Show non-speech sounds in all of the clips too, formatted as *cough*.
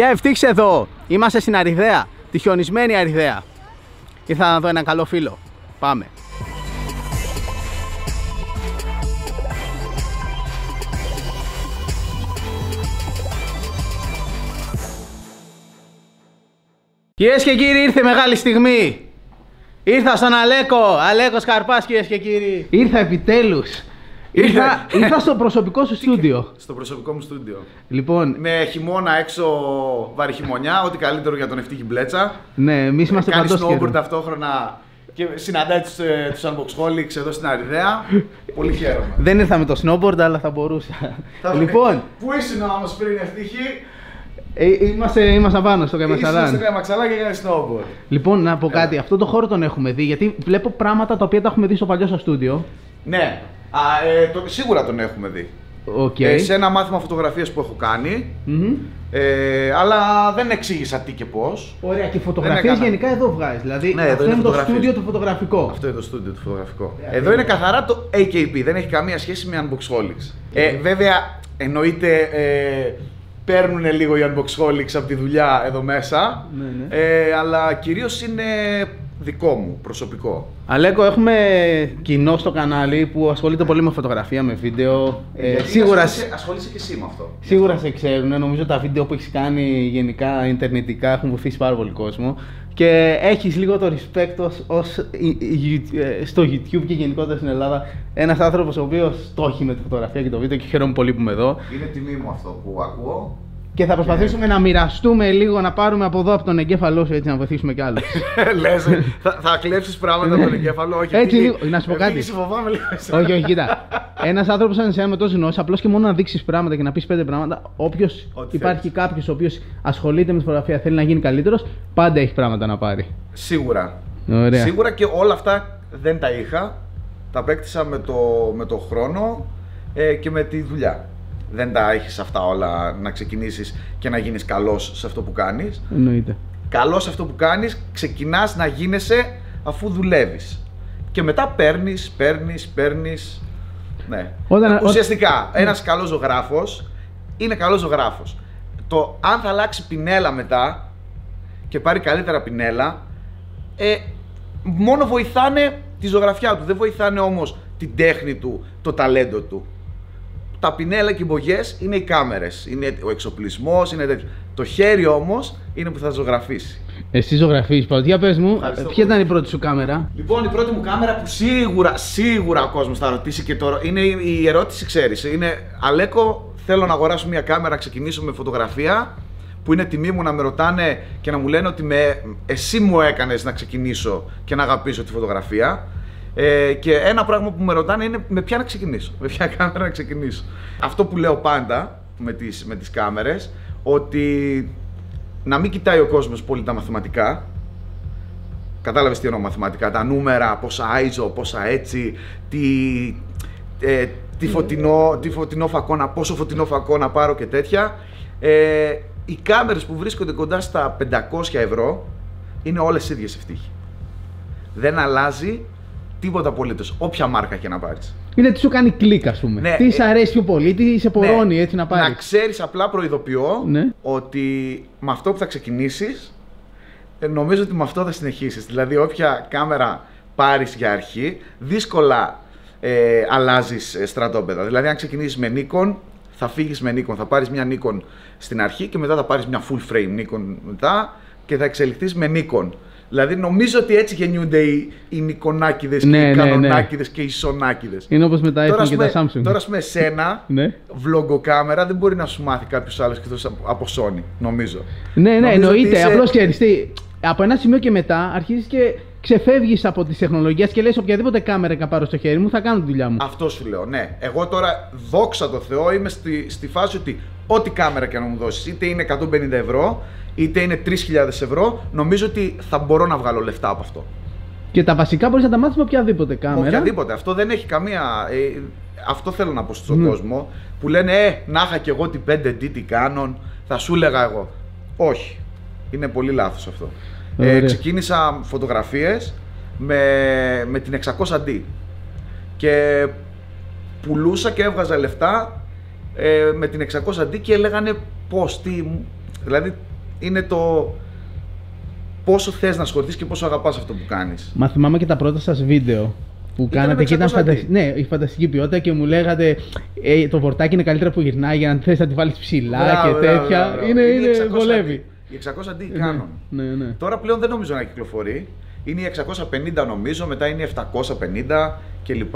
Γεια ευτύχης εδώ. Είμαστε στην Αριδαία, τη χιονισμένη Αριδαία. Ήρθα να δω έναν καλό φίλο. Πάμε. Κυρίες και κύριοι, ήρθε μεγάλη στιγμή. Ήρθα στον Αλέκο, Αλέκος Καρπάς, κυρίες και κύριοι. Ήρθα επιτέλους. Ήρθα, ήρθα στο προσωπικό σου στούντιο. Στο προσωπικό μου στούντιο. Λοιπόν, Με χειμώνα έξω βαρυχημονιά, ό,τι καλύτερο για τον ευτύχη μπλέτσα. ναι, εμείς είμαστε Κάνει παντός snowboard ταυτόχρονα και συναντάει τους, ε, τους unboxholics εδώ στην Αριδαία. Πολύ χαίρομαι. Δεν ήρθα με το snowboard, αλλά θα μπορούσα. Θα- λοιπόν, Πού ήσουν όμως πριν ευτύχη, ε, είμαστε, είμαστε πάνω στο ήσουν Καμεσαράν. στην Καμαξαλά και έκανε snowboard. Λοιπόν, να πω κάτι. Αυτό το χώρο τον έχουμε δει, γιατί βλέπω πράγματα τα οποία τα έχουμε δει στο παλιό σα στούντιο. Ναι, Α, ε, το, σίγουρα τον έχουμε δει. Οκ. Ε, σε ένα μάθημα φωτογραφίας που έχω κάνει, Μμμ. ε, αλλά δεν εξήγησα τι και πώς. Ωραία, και Δεν φωτογραφίες έκανα. γενικά εδώ βγάζεις. Δηλαδή, Ναι, εδώ αυτό είναι είναι το φωτογραφίες. στούντιο του φωτογραφικό. Αυτό είναι το στούντιο του φωτογραφικό. Ε, Εδώ είναι καθαρά το AKP, δεν έχει καμία σχέση με Unboxholics. Ε, βέβαια, εννοείται ε, παίρνουν λίγο οι Unboxholics από τη δουλειά εδώ μέσα, Ναι, ναι. Ε, αλλά κυρίως είναι δικό μου, προσωπικό. Αλέκο, έχουμε κοινό στο κανάλι που ασχολείται πολύ με φωτογραφία, με βίντεο. Ε, Γιατί σίγουρα, ασχολείσαι, ασχολείσαι και εσύ με αυτό. σίγουρα σε ξέρουν. Νομίζω τα βίντεο που έχεις κάνει γενικά ιντερνετικά έχουν βοηθήσει πάρα πολύ κόσμο. Και έχεις λίγο το respect ως, ως η- η- ε, στο YouTube και γενικότερα στην Ελλάδα. Ένας άνθρωπος ο οποίος το έχει με τη φωτογραφία και το βίντεο και χαίρομαι πολύ που είμαι εδώ. Είναι τιμή μου αυτό που ακούω. Και θα προσπαθήσουμε να μοιραστούμε λίγο, να πάρουμε από εδώ από τον εγκέφαλό σου έτσι να βοηθήσουμε κι άλλους. *laughs* Λες, ε, θα, θα κλέψεις πράγματα από τον εγκέφαλο, όχι. Έτσι Φίλοι, λίγο, να σου πω ε, κάτι. φίλοι, σε φοβάμαι λίγο. όχι, όχι, κοίτα. Ένας άνθρωπος σαν εσένα με τόση γνώση, απλώς και μόνο να δείξεις πράγματα και να πεις πέντε πράγματα, όποιος Ό,τι υπάρχει θέλεις. κάποιος ο οποίος ασχολείται με τη φωτογραφία, θέλει να γίνει καλύτερος, πάντα έχει πράγματα να πάρει. Σίγουρα. Ωραία. Σίγουρα και όλα αυτά δεν τα είχα. Τα απέκτησα με το, με το χρόνο ε, και με τη δουλειά. Δεν τα έχεις αυτά όλα να ξεκινήσεις και να γίνεις καλός σε αυτό που κάνεις. Εννοείται. Καλός σε αυτό που κάνεις, ξεκινάς να γίνεσαι αφού δουλεύεις. Και μετά παίρνεις, παίρνεις, παίρνεις. Ναι. Όταν- Ουσιαστικά, ένας καλός ζωγράφος είναι καλός ζωγράφος. Το αν θα αλλάξει πινέλα μετά και πάρει καλύτερα πινέλα, ε, μόνο βοηθάνε τη ζωγραφιά του. Δεν βοηθάνε όμως την τέχνη του, το ταλέντο του. Τα πινέλα και οι μπογιές είναι οι κάμερες, είναι ο εξοπλισμός, είναι τέτοιο. Το χέρι όμως είναι που θα ζωγραφίσει. Εσύ ζωγραφεί πρώτα. Για πες μου, Ευχαριστώ ποια πολύ. ήταν η πρώτη σου κάμερα; Λοιπόν, η πρώτη μου κάμερα που σίγουρα, σίγουρα ο κόσμος θα ρωτήσει και τώρα είναι η η ερώτηση, ξέρεις, είναι Αλέκο, θέλω να αγοράσω μια κάμερα, να ξεκινήσω με φωτογραφία, που είναι τιμή μου να με ρωτάνε και να μου λένε ότι με, εσύ μου έκανες να ξεκινήσω και να αγαπήσω τη φωτογραφία. Ε, και ένα πράγμα που με ρωτάνε είναι με ποια να ξεκινήσω, με ποια κάμερα να ξεκινήσω. Αυτό που λέω πάντα με τις, με τις κάμερες, ότι να μην κοιτάει ο κόσμος πολύ τα μαθηματικά, Κατάλαβες τι εννοώ μαθηματικά. Τα νούμερα, πόσα ISO, πόσα έτσι, τι, ε, τι, φωτεινό, τι φωτεινό φακό να, πόσο φωτεινό φακό να πάρω και τέτοια. Ε, οι κάμερες που βρίσκονται κοντά στα 500 ευρώ είναι όλες ίδιες ευτύχοι. Δεν αλλάζει τίποτα απολύτως, όποια μάρκα και να πάρεις. Είναι τι σου κάνει κλικ, ας πούμε. Ναι, τι ε, σ' αρέσει πιο πολύ, τι σε πορώνει Ναι, έτσι να πάρεις. Να ξέρεις απλά προειδοποιώ Ναι. ότι με αυτό που θα ξεκινήσεις ε, νομίζω ότι με αυτό θα συνεχίσεις. Δηλαδή όποια κάμερα πάρεις για αρχή δύσκολα ε, αλλάζεις ε, στρατόπεδα. Δηλαδή αν ξεκινήσεις με Nikon θα φύγεις με Nikon, θα πάρεις μια Nikon στην αρχή και μετά θα πάρεις μια full frame Nikon μετά και θα εξελιχθείς με Nikon. Δηλαδή νομίζω ότι έτσι γεννιούνται οι, οι Νικονάκηδες Ναι, και οι ναι, ναι. Κανονάκηδες και οι Σονάκηδες. Είναι όπως με τα Τώρα, iPhone ας και πούμε, τα Samsung. τώρα, ας πούμε, εσένα, *laughs* Ναι. βλογκοκάμερα δεν μπορεί να σου μάθει κάποιος άλλος εκτός από Sony, νομίζω. Ναι, ναι, Νομίζω ότι εννοείται. είσαι- Απλώς ξέρει τι. Από ένα σημείο και μετά αρχίζεις και ξεφεύγεις από τις τεχνολογίες και λες: Οποιαδήποτε κάμερα και να πάρω στο χέρι μου θα κάνω τη δουλειά μου. Αυτό σου λέω, ναι. Εγώ τώρα, δόξα τω Θεώ, είμαι στη, στη φάση ότι ό,τι κάμερα και να μου δώσεις, είτε είναι 150 ευρώ, είτε είναι 3.000 ευρώ, νομίζω ότι θα μπορώ να βγάλω λεφτά από αυτό. Και τα βασικά μπορείς να τα μάθεις με οποιαδήποτε κάμερα. Οποιαδήποτε. Αυτό δεν έχει καμία. ε, αυτό θέλω να πω στον Ναι. κόσμο που λένε Ε, να είχα κι εγώ την 5D, τι κάνουν, θα σου έλεγα εγώ. Όχι. Είναι πολύ λάθος αυτό. Ε, Ωραία. ξεκίνησα φωτογραφίες με, με την 600D και πουλούσα και έβγαζα λεφτά ε, με την 600D και λέγανε πώς, τι, Δηλαδή είναι το πόσο θες να ασχοληθείς και πόσο αγαπάς αυτό που κάνεις. Μα θυμάμαι και τα πρώτα σας βίντεο που Ήταν κάνατε με και ήταν 600 φαντασ... τι. ναι, η φανταστική ποιότητα και μου λέγατε ε, το πορτάκι είναι καλύτερα που γυρνάει για να θες να τη βάλεις ψηλά Μπράβο, και μπράβο, τέτοια. μπράβο. Είναι, είναι, 600 βολεύει. Η 600D Ε, Canon. Ναι, ναι. ναι. Τώρα πλέον δεν νομίζω να κυκλοφορεί. Είναι η 650 νομίζω, μετά είναι η 750 κλπ.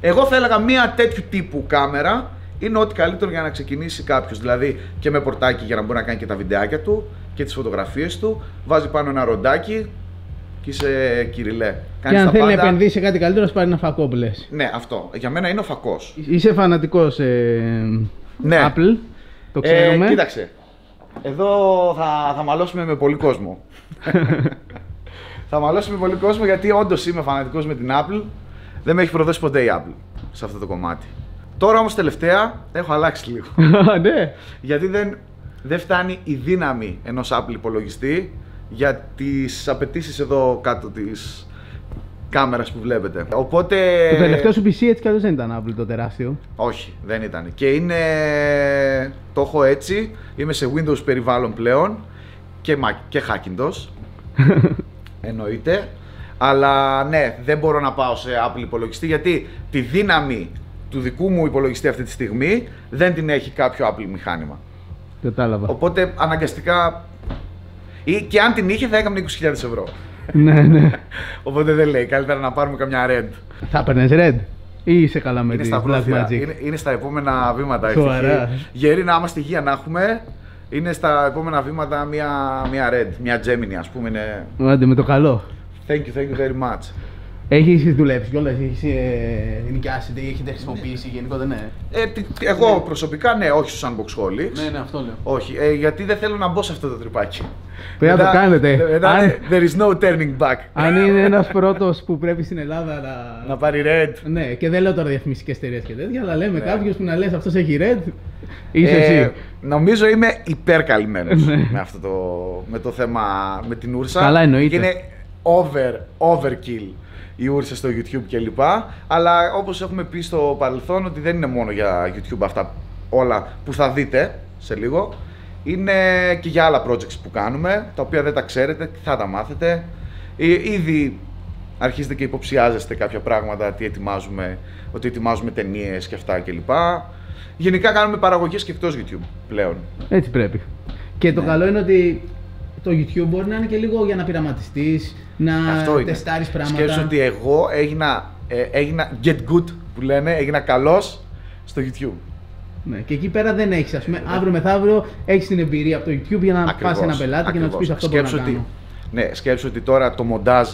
Εγώ θα έλεγα μία τέτοιου τύπου κάμερα είναι ό,τι καλύτερο για να ξεκινήσει κάποιος. Δηλαδή και με πορτάκι για να μπορεί να κάνει και τα βιντεάκια του και τις φωτογραφίες του. Βάζει πάνω ένα ροντάκι και είσαι κυριλέ. Και Κάνεις αν τα θέλει να πάντα. επενδύσει σε κάτι καλύτερο, ας πάρει ένα φακό που λες. Ναι, αυτό. Για μένα είναι ο φακός. Είσαι φανατικός ε, Ναι. Apple, το ξέρουμε. Ε, κοίταξε. Εδώ θα, θα μαλώσουμε με πολύ κόσμο. *laughs* θα μαλώσουμε με πολύ κόσμο γιατί όντως είμαι φανατικός με την Apple. Δεν με έχει προδώσει ποτέ η Apple σε αυτό το κομμάτι. Τώρα όμως τελευταία έχω αλλάξει λίγο. *laughs* ναι. γιατί δεν, δεν φτάνει η δύναμη ενός Apple υπολογιστή για τις απαιτήσεις εδώ κάτω της κάμερας που βλέπετε. Οπότε... Το τελευταίο σου PC έτσι κι αλλιώς δεν ήταν Apple το τεράστιο. Όχι, δεν ήταν. Και είναι. Το έχω έτσι. Είμαι σε Windows περιβάλλον πλέον και, Mac, και Hackintosh. *laughs* Εννοείται. Αλλά ναι, δεν μπορώ να πάω σε Apple υπολογιστή γιατί τη δύναμη του δικού μου υπολογιστή αυτή τη στιγμή δεν την έχει κάποιο Apple μηχάνημα. Κατάλαβα. Οπότε αναγκαστικά. ή και αν την είχε θα έκανα 20.000 ευρώ. Ναι, ναι. Οπότε δεν λέει. Καλύτερα να πάρουμε καμιά Red. Θα έπαιρνες Red; Ή είσαι καλά με Είναι τη στα, Black πρόθυρα. Magic; είναι, είναι στα επόμενα βήματα. Σοβαρά. ευτυχή. Γεροί να είμαστε υγεία να έχουμε. Είναι στα επόμενα βήματα μια, μια Red, μια Gemini ας πούμε. Είναι... Άντε με το καλό. Thank you, thank you very much. Έχει δουλέψει κιόλας, έχεις ε, νοικιάσει, τι έχετε χρησιμοποιήσει γενικότερα, ναι. Ε, τι- τι- εγώ προσωπικά ναι, όχι στους unboxholics. Ναι, ναι, αυτό λέω. Όχι, ε, γιατί δεν θέλω να μπω σε αυτό το τρυπάκι. Πρέπει να το κάνετε. δε- Μετά, Αν- there is no turning back. Αν είναι ένας πρώτος που πρέπει στην Ελλάδα να. Να πάρει red. Ναι, και δεν λέω τώρα διαφημιστικές εταιρείες και τέτοια, αλλά λέμε Ναι. κάποιο που να λες αυτός έχει red. Είσαι Ε, εσύ. νομίζω είμαι υπερκαλυμμένος Ναι. με αυτό το, με το θέμα, με την ούρσα. Καλά, εννοείται. Και είναι over, overkill η ούρσα στο YouTube κλπ. Αλλά όπως έχουμε πει στο παρελθόν ότι δεν είναι μόνο για YouTube αυτά όλα που θα δείτε σε λίγο. Είναι και για άλλα projects που κάνουμε, τα οποία δεν τα ξέρετε, θα τα μάθετε. Ε, Ήδη αρχίζετε και υποψιάζεστε κάποια πράγματα, τι ετοιμάζουμε, ότι ετοιμάζουμε ταινίες και αυτά κλπ. Γενικά κάνουμε παραγωγές και εκτός YouTube πλέον. Έτσι πρέπει. Και το Ναι. καλό είναι ότι το YouTube μπορεί να είναι και λίγο για να πειραματιστείς, να Αυτό είναι. τεστάρεις πράγματα. Σκέψου ότι εγώ έγινα, ε, έγινα get good που λένε, έγινα καλός στο YouTube. Ναι, και εκεί πέρα δεν έχεις. Α πούμε, αύριο μεθαύριο έχεις την εμπειρία από το YouTube για να Ακριβώς, πα ένα πελάτη και να τους ακριβώς. πει αυτό μπορώ να Σκέψου κάνω. ότι, Ναι, σκέψου ότι τώρα το μοντάζ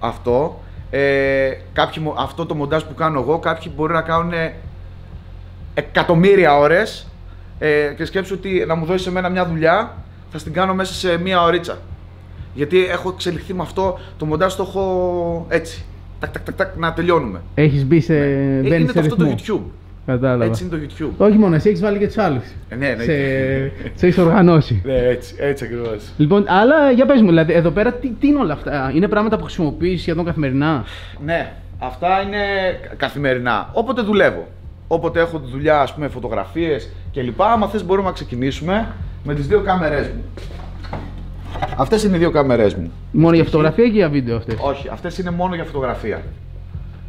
αυτό, ε, κάποιοι, μο- αυτό το μοντάζ που κάνω εγώ, κάποιοι μπορεί να κάνουν εκατομμύρια ώρες ε, και σκέψου ότι να μου δώσεις εμένα μια δουλειά, θα στην κάνω μέσα σε μία ωρίτσα. Γιατί έχω εξελιχθεί με αυτό, το μοντάζ το έχω έτσι. Τακ, τακ, τακ, τακ, να τελειώνουμε. Έχεις μπει σε. Ε, μπαίνεις είναι σε το αυτό το ρυθμό. YouTube. Κατάλαβα. Έτσι είναι το YouTube. Όχι μόνο εσύ, έχεις βάλει και τους άλλους. Ε, ναι, ναι. σε, *laughs* σε έχεις οργανώσει. Ναι, έτσι, έτσι ακριβώς. Λοιπόν, αλλά για πες μου, δηλαδή, εδώ πέρα τι, τι είναι όλα αυτά; Είναι πράγματα που χρησιμοποιείς σχεδόν καθημερινά; Ναι, αυτά είναι κα- καθημερινά. Όποτε δουλεύω. Όποτε έχω τη δουλειά, ας πούμε, φωτογραφίες κλπ. Άμα θες μπορούμε να ξεκινήσουμε με τις δύο κάμερές μου. Αυτές είναι οι δύο κάμερές μου. Μόνο για φωτογραφία και για βίντεο αυτές; Όχι, αυτές είναι μόνο για φωτογραφία.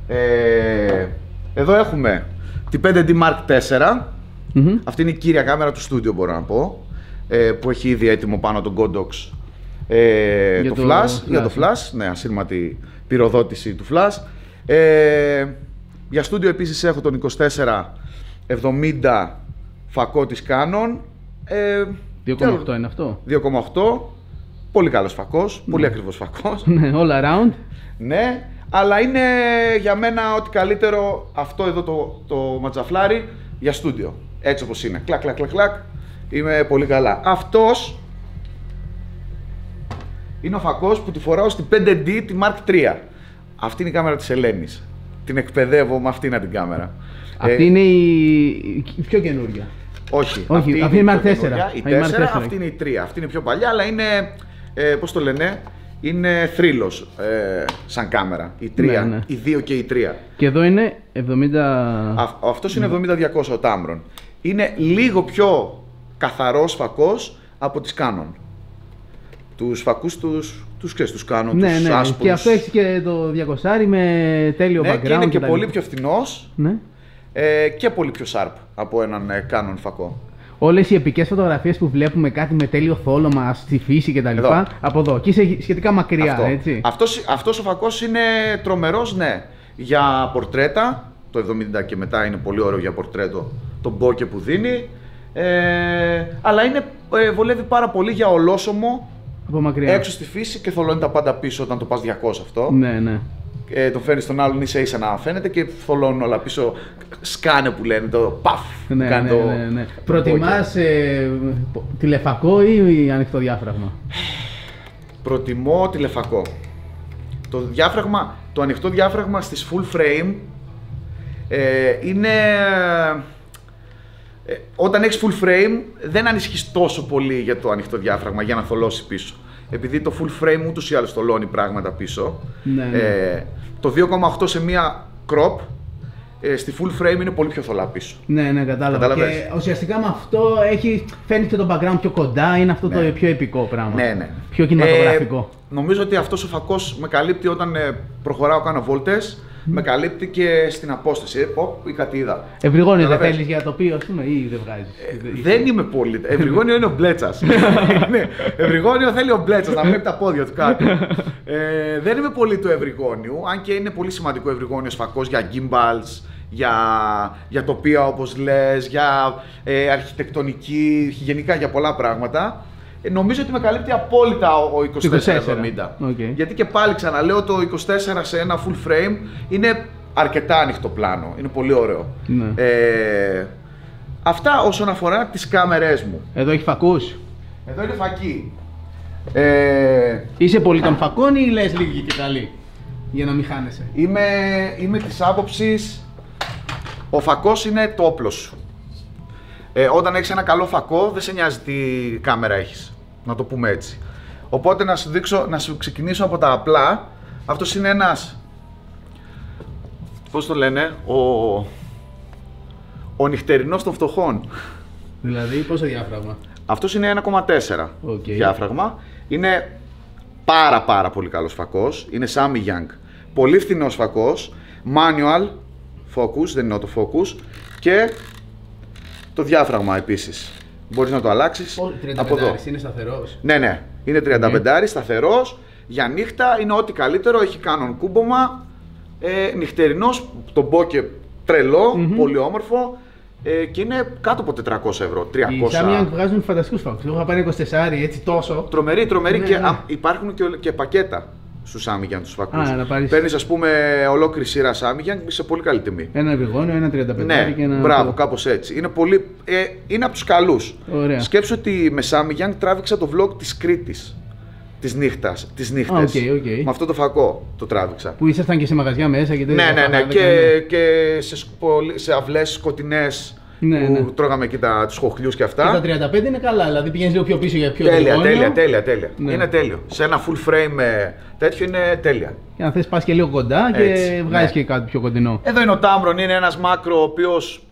Ε, εδώ έχουμε την 5D Mark IV. Μμμ. Αυτή είναι η κύρια κάμερα του στούντιο μπορώ να πω. Ε, που έχει ήδη έτοιμο πάνω τον Godox ε, Για το, το flash, flash. για το flash, ναι, ασύρματη πυροδότηση του flash. Ε, για στούντιο επίσης έχω τον 2470 φακό της Canon. Ε, 2,8 είναι αυτό. 2,8. Πολύ καλός φακός, πολύ ακριβώς φακός. *laughs* Ναι, all around. Ναι, αλλά είναι για μένα ότι καλύτερο αυτό εδώ το, το ματζαφλάρι για στούντιο. Έτσι όπως είναι. Κλακ, κλακ, κλακ, κλακ. Είμαι πολύ καλά. Αυτός είναι ο φακός που τη φοράω στην 5D τη Mark III. Αυτή είναι η κάμερα της Ελένης. Την εκπαιδεύω με αυτήν την κάμερα. Αυτή Ε, είναι η... η πιο καινούργια. Όχι, Όχι, αυτή η είναι η πιο Mark IV. καινούρια, Η Η Mark 4, IV. αυτή είναι η 3. Αυτή είναι πιο παλιά, αλλά είναι, ε, πώς το λένε, είναι θρύλος ε, σαν κάμερα. Η 3, Ναι, ναι. η 2 και η 3. Και εδώ είναι 70... Α, αυτός είναι 70-200 ο Tamron. Είναι λίγο πιο καθαρός φακός από τις Canon. Τους φακούς τους, τους ξέρεις, τους Canon, Ναι, τους ναι. άσπρους. Και αυτό έχει και το 200 με τέλειο ναι, background. και είναι και τα πολύ λοιπά. πιο φθηνός Ναι. ε, και πολύ πιο sharp από έναν ε, Canon φακό. Όλες οι επικές φωτογραφίες που βλέπουμε κάτι με τέλειο θόλωμα στη φύση κτλ. Εδώ. Από εδώ. Και είσαι σχετικά μακριά, Αυτό. έτσι. Αυτός, αυτός ο φακός είναι τρομερός, ναι. Για πορτρέτα, το 70 και μετά είναι πολύ ωραίο για πορτρέτο, το μπόκε που δίνει. Ε, αλλά είναι, ε, βολεύει πάρα πολύ για ολόσωμο, Από μακριά. έξω στη φύση και θολώνει τα πάντα πίσω όταν το πας 200 αυτό. Ναι, ναι. Ε, το φέρνεις στον άλλον ίσα ίσα να φαίνεται και θολώνουν όλα πίσω. Σκάνε που λένε το παφ. που Ναι, κάνει ναι, το- ναι, ναι. το Προτιμάς ε, τηλεφακό ή ανοιχτό διάφραγμα; Προτιμώ τηλεφακό. Το διάφραγμα, το ανοιχτό διάφραγμα στις full frame ε, είναι... ε, όταν έχεις full frame δεν ανησυχείς τόσο πολύ για το ανοιχτό διάφραγμα για να θολώσει πίσω. Επειδή το full frame ούτως ή άλλως θολώνει πράγματα πίσω. Ναι, ναι. Ε, το 2,8 σε μία crop ε, στη full frame είναι πολύ πιο θολά πίσω. Ναι, ναι, κατάλαβα. Κατάλαβες; Και ουσιαστικά με αυτό έχει, φέρνει και το background πιο κοντά, είναι αυτό Ναι. το πιο επικό πράγμα. Ναι, ναι. Πιο κινηματογραφικό. Ε, νομίζω ότι αυτός ο φακός με καλύπτει όταν ε, προχωράω, κάνω βόλτες, με καλύπτει και στην απόσταση. Ε, πω, ή κάτι είδα. Ευρυγόνιο δεν Καταλαβες. θέλεις για τοπίο, ας πούμε, ή δεν βγάζεις; Ε, δεν είμαι πολύ. Ευρυγόνιο είναι ο Μπλέτσας. *laughs* ναι, ευρυγόνιο θέλει ο Μπλέτσας να βλέπει τα πόδια του κάτω. ε, δεν είμαι πολύ του ευρυγόνιου, αν και είναι πολύ σημαντικό ευρυγόνιος φακός για gimbals, για, για τοπία όπως λες, για ε, αρχιτεκτονική, γενικά για πολλά πράγματα. Ε, νομίζω ότι με καλύπτει απόλυτα ο, ο 2470. Οκ. Γιατί και πάλι ξαναλέω το 24 σε ένα full frame είναι αρκετά ανοιχτό πλάνο. Είναι πολύ ωραίο. Ναι. Ε, αυτά όσον αφορά τις κάμερές μου. Εδώ έχει φακούς. Εδώ είναι φακή. Ε, Είσαι πολύ των φακών ή λες λίγη και καλή. Για να μην χάνεσαι; είμαι, είμαι της άποψης ο φακός είναι το όπλο σου. Ε, όταν έχεις ένα καλό φακό δεν σε νοιάζει τι κάμερα έχεις. Να το πούμε έτσι. Οπότε να σου δείξω, να σου ξεκινήσω από τα απλά. Αυτός είναι ένας, πώς το λένε, ο, ο νυχτερινός των φτωχών. Δηλαδή, πόσο διάφραγμα; Αυτός είναι 1,4 Οκ. διάφραγμα. Είναι πάρα πάρα πολύ καλός φακός. Είναι Samyang. Πολύ φθηνός φακός. Manual focus, δεν είναι autofocus. Και το διάφραγμα επίσης. Μπορείς να το αλλάξεις από εδώ. είναι σταθερός. Ναι, ναι. Είναι 35 σταθερός. Για νύχτα είναι ό,τι καλύτερο. Έχει κάνον κούμπομα. Ε, νυχτερινός, το μπόκε τρελό, πολύ όμορφο. Ε, και είναι κάτω από 400 ευρώ. 300. Οι Samyang βγάζουν φανταστικούς φακούς. Εγώ είχα πάρει 24 έτσι τόσο. Τρομερή, τρομερή Ναι, και ναι. α, υπάρχουν και, ολ- και πακέτα στους Samyang τους φακούς. Α, να πάρεις- Παίρνεις, ας πούμε, ολόκληρη σειρά Samyang σε πολύ καλή τιμή. Ένα ευρυγόνιο, ένα 35 Ναι, και ένα. μπράβο, κάπως έτσι. Είναι, πολύ, ε, είναι από τους καλούς. Ωραία. Σκέψου ότι με Samyang τράβηξα το vlog της Κρήτης. Της νύχτας. Τις νύχτες. Α, οκ, οκ. Με αυτό το φακό το τράβηξα. Που ήσασταν και σε μαγαζιά μέσα και τέτοια. Ναι, ναι, ναι. τα Και, κάνανε. και σε, σπολ- σε αυλές σκοτεινές Ναι, που ναι. τρώγαμε εκεί τους χοχλιούς και αυτά. Και τα 35 είναι καλά, δηλαδή πηγαίνεις λίγο πιο πίσω για πιο Τέλεια, ευρυγόνιο. τέλεια, τέλεια, τέλεια. Ναι. Είναι τέλειο. Σε ένα full frame ε, τέτοιο είναι τέλεια. Και αν θες, πας και λίγο κοντά και Έτσι, βγάζεις ναι. και κάτι πιο κοντινό. Εδώ είναι ο Tamron, είναι ένας macro ο οποίος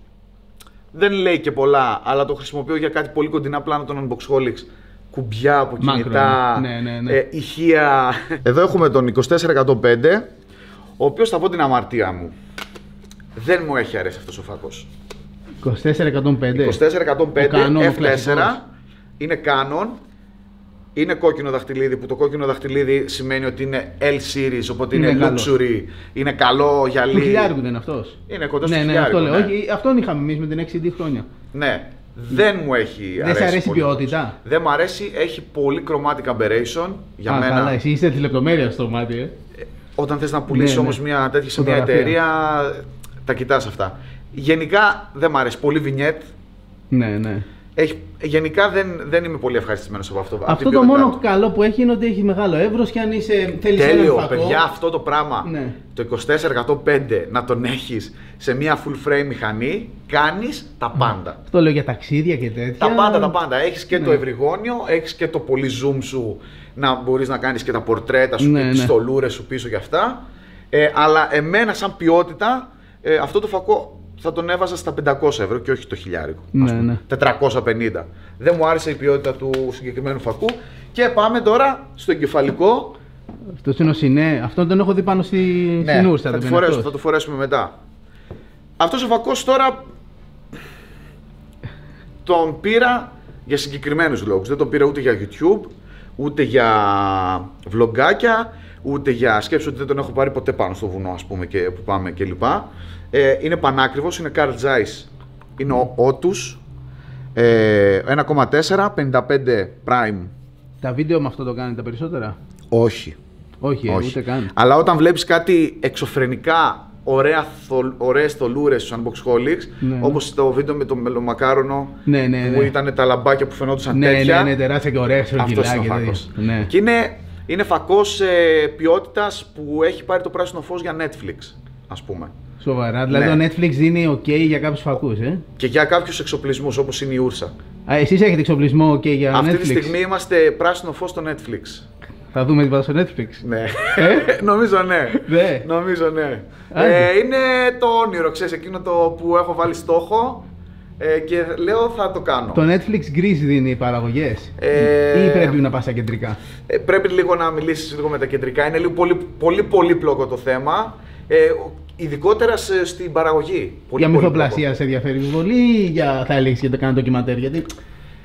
δεν λέει και πολλά, αλλά το χρησιμοποιώ για κάτι πολύ κοντινά πλάνα των Unboxholics. Κουμπιά από Μάκρο, κινητά, ναι, ναι, ναι. ε, ηχεία. Εδώ έχουμε τον 2405, ο οποίος θα πω την αμαρτία μου. Δεν μου έχει αρέσει αυτός ο φακός. 24-105. 2405 Ο Canon, ο F4 κλασικός. είναι Canon. Είναι κόκκινο δαχτυλίδι που το κόκκινο δαχτυλίδι σημαίνει ότι είναι L series, οπότε είναι, Είναι καλός. luxury, είναι καλό Του γυαλί. χιλιάρικου δεν είναι αυτός. Είναι κοντά στο Ναι, ναι, χιλιάρικο, αυτό λέω. ναι. Όχι, αυτόν είχαμε εμείς με την 6D χρόνια. Ναι, δεν μου έχει Δεν σε αρέσει η πολύ. ποιότητα; Δεν μου αρέσει, έχει πολύ chromatic aberration για Α, μένα. καλά, εσύ είστε της λεπτομέρειας στο μάτι, ε. Όταν θες να πουλήσεις Ναι, ναι. όμως μια τέτοια σε μια Φωτογραφία. εταιρεία, τα κοιτάς αυτά. Γενικά δεν μου αρέσει πολύ vignette. Ναι, ναι. Έχει, γενικά δεν, δεν είμαι πολύ ευχαριστημένος από αυτό. από Αυτό την το ποιότητά μόνο του. καλό που έχει είναι ότι έχει μεγάλο εύρος και αν είσαι. Θέλεις Τέλειο, ένα φακό, παιδιά, αυτό το πράγμα. Ναι. Το 2405 να τον έχεις σε μια full frame μηχανή, κάνεις τα πάντα. Αυτό λέω για ταξίδια και τέτοια. Τα πάντα, τα πάντα. Έχεις και Ναι. το ευρυγόνιο, έχεις και το πολύ zoom σου να μπορείς να κάνεις και τα πορτρέτα σου Ναι, και ναι. τι στολούρε σου πίσω και αυτά. Ε, αλλά εμένα, σαν ποιότητα, ε, αυτό το φακό θα τον έβαζα στα 500 ευρώ και όχι το χιλιάρικο. ας Ναι, πούμε. ναι. 450. Δεν μου άρεσε η ποιότητα του συγκεκριμένου φακού. Και πάμε τώρα στο εγκεφαλικό. Αυτός είναι ο Σινέ. Αυτό τον έχω δει πάνω στη, Ναι, στην Ούρσα. θα, το το είναι φορέσουμε, αυτός. θα το φορέσουμε μετά. Αυτός ο φακός τώρα τον πήρα για συγκεκριμένους λόγους. Δεν τον πήρα ούτε για YouTube, ούτε για βλογκάκια, ούτε για σκέψη ότι δεν τον έχω πάρει ποτέ πάνω στο βουνό ας πούμε και που πάμε κλπ. Ε, είναι πανάκριβος, είναι Carl Zeiss, είναι ο Otus, ε, 1,4, 55 prime. Τα βίντεο με αυτό το κάνει τα περισσότερα; Όχι. Όχι, ε, Όχι. ούτε καν. Αλλά όταν βλέπεις κάτι εξωφρενικά ωραία θολ, ωραίες θολούρες στους Unboxholics, Ναι. όπως το βίντεο με το μελομακάρονο Ναι, ναι, που ναι. ήταν τα λαμπάκια που φαινόντουσαν Ναι, τέτοια. ναι, ναι, τεράστια και ωραία Αυτός στρογγυλά είναι και ο τέτοια. φάκος. Ναι. Και είναι, είναι φακός ε, ποιότητας που έχει πάρει το πράσινο φως για Netflix, ας πούμε. Σοβαρά. Δηλαδή Ναι. το Netflix δίνει OK για κάποιους φακούς, ε. Και για κάποιους εξοπλισμούς όπως είναι η Ούρσα. Α, εσείς έχετε εξοπλισμό OK για Αυτή Netflix; τη στιγμή είμαστε πράσινο φως στο Netflix. Θα δούμε τι βάζω στο Netflix. Ναι. *laughs* Νομίζω ναι. Ναι. Νομίζω ναι. Άντε. Ε, είναι το όνειρο, ξέρεις, εκείνο το που έχω βάλει στόχο ε, και λέω θα το κάνω. Το Netflix Greece δίνει παραγωγές; Ε, Ή πρέπει να πας στα κεντρικά; Ε, πρέπει λίγο να μιλήσεις λίγο με τα κεντρικά. Είναι λίγο πολύ, πολύ πολύπλοκο το θέμα. Ε, ο- ειδικότερα σε- στην παραγωγή. Πολύ για πολύπλοκο. μυθοπλασία σε ενδιαφέρει πολύ ή για, θα έλεγες για το κάνω ντοκιμαντέρ. Γιατί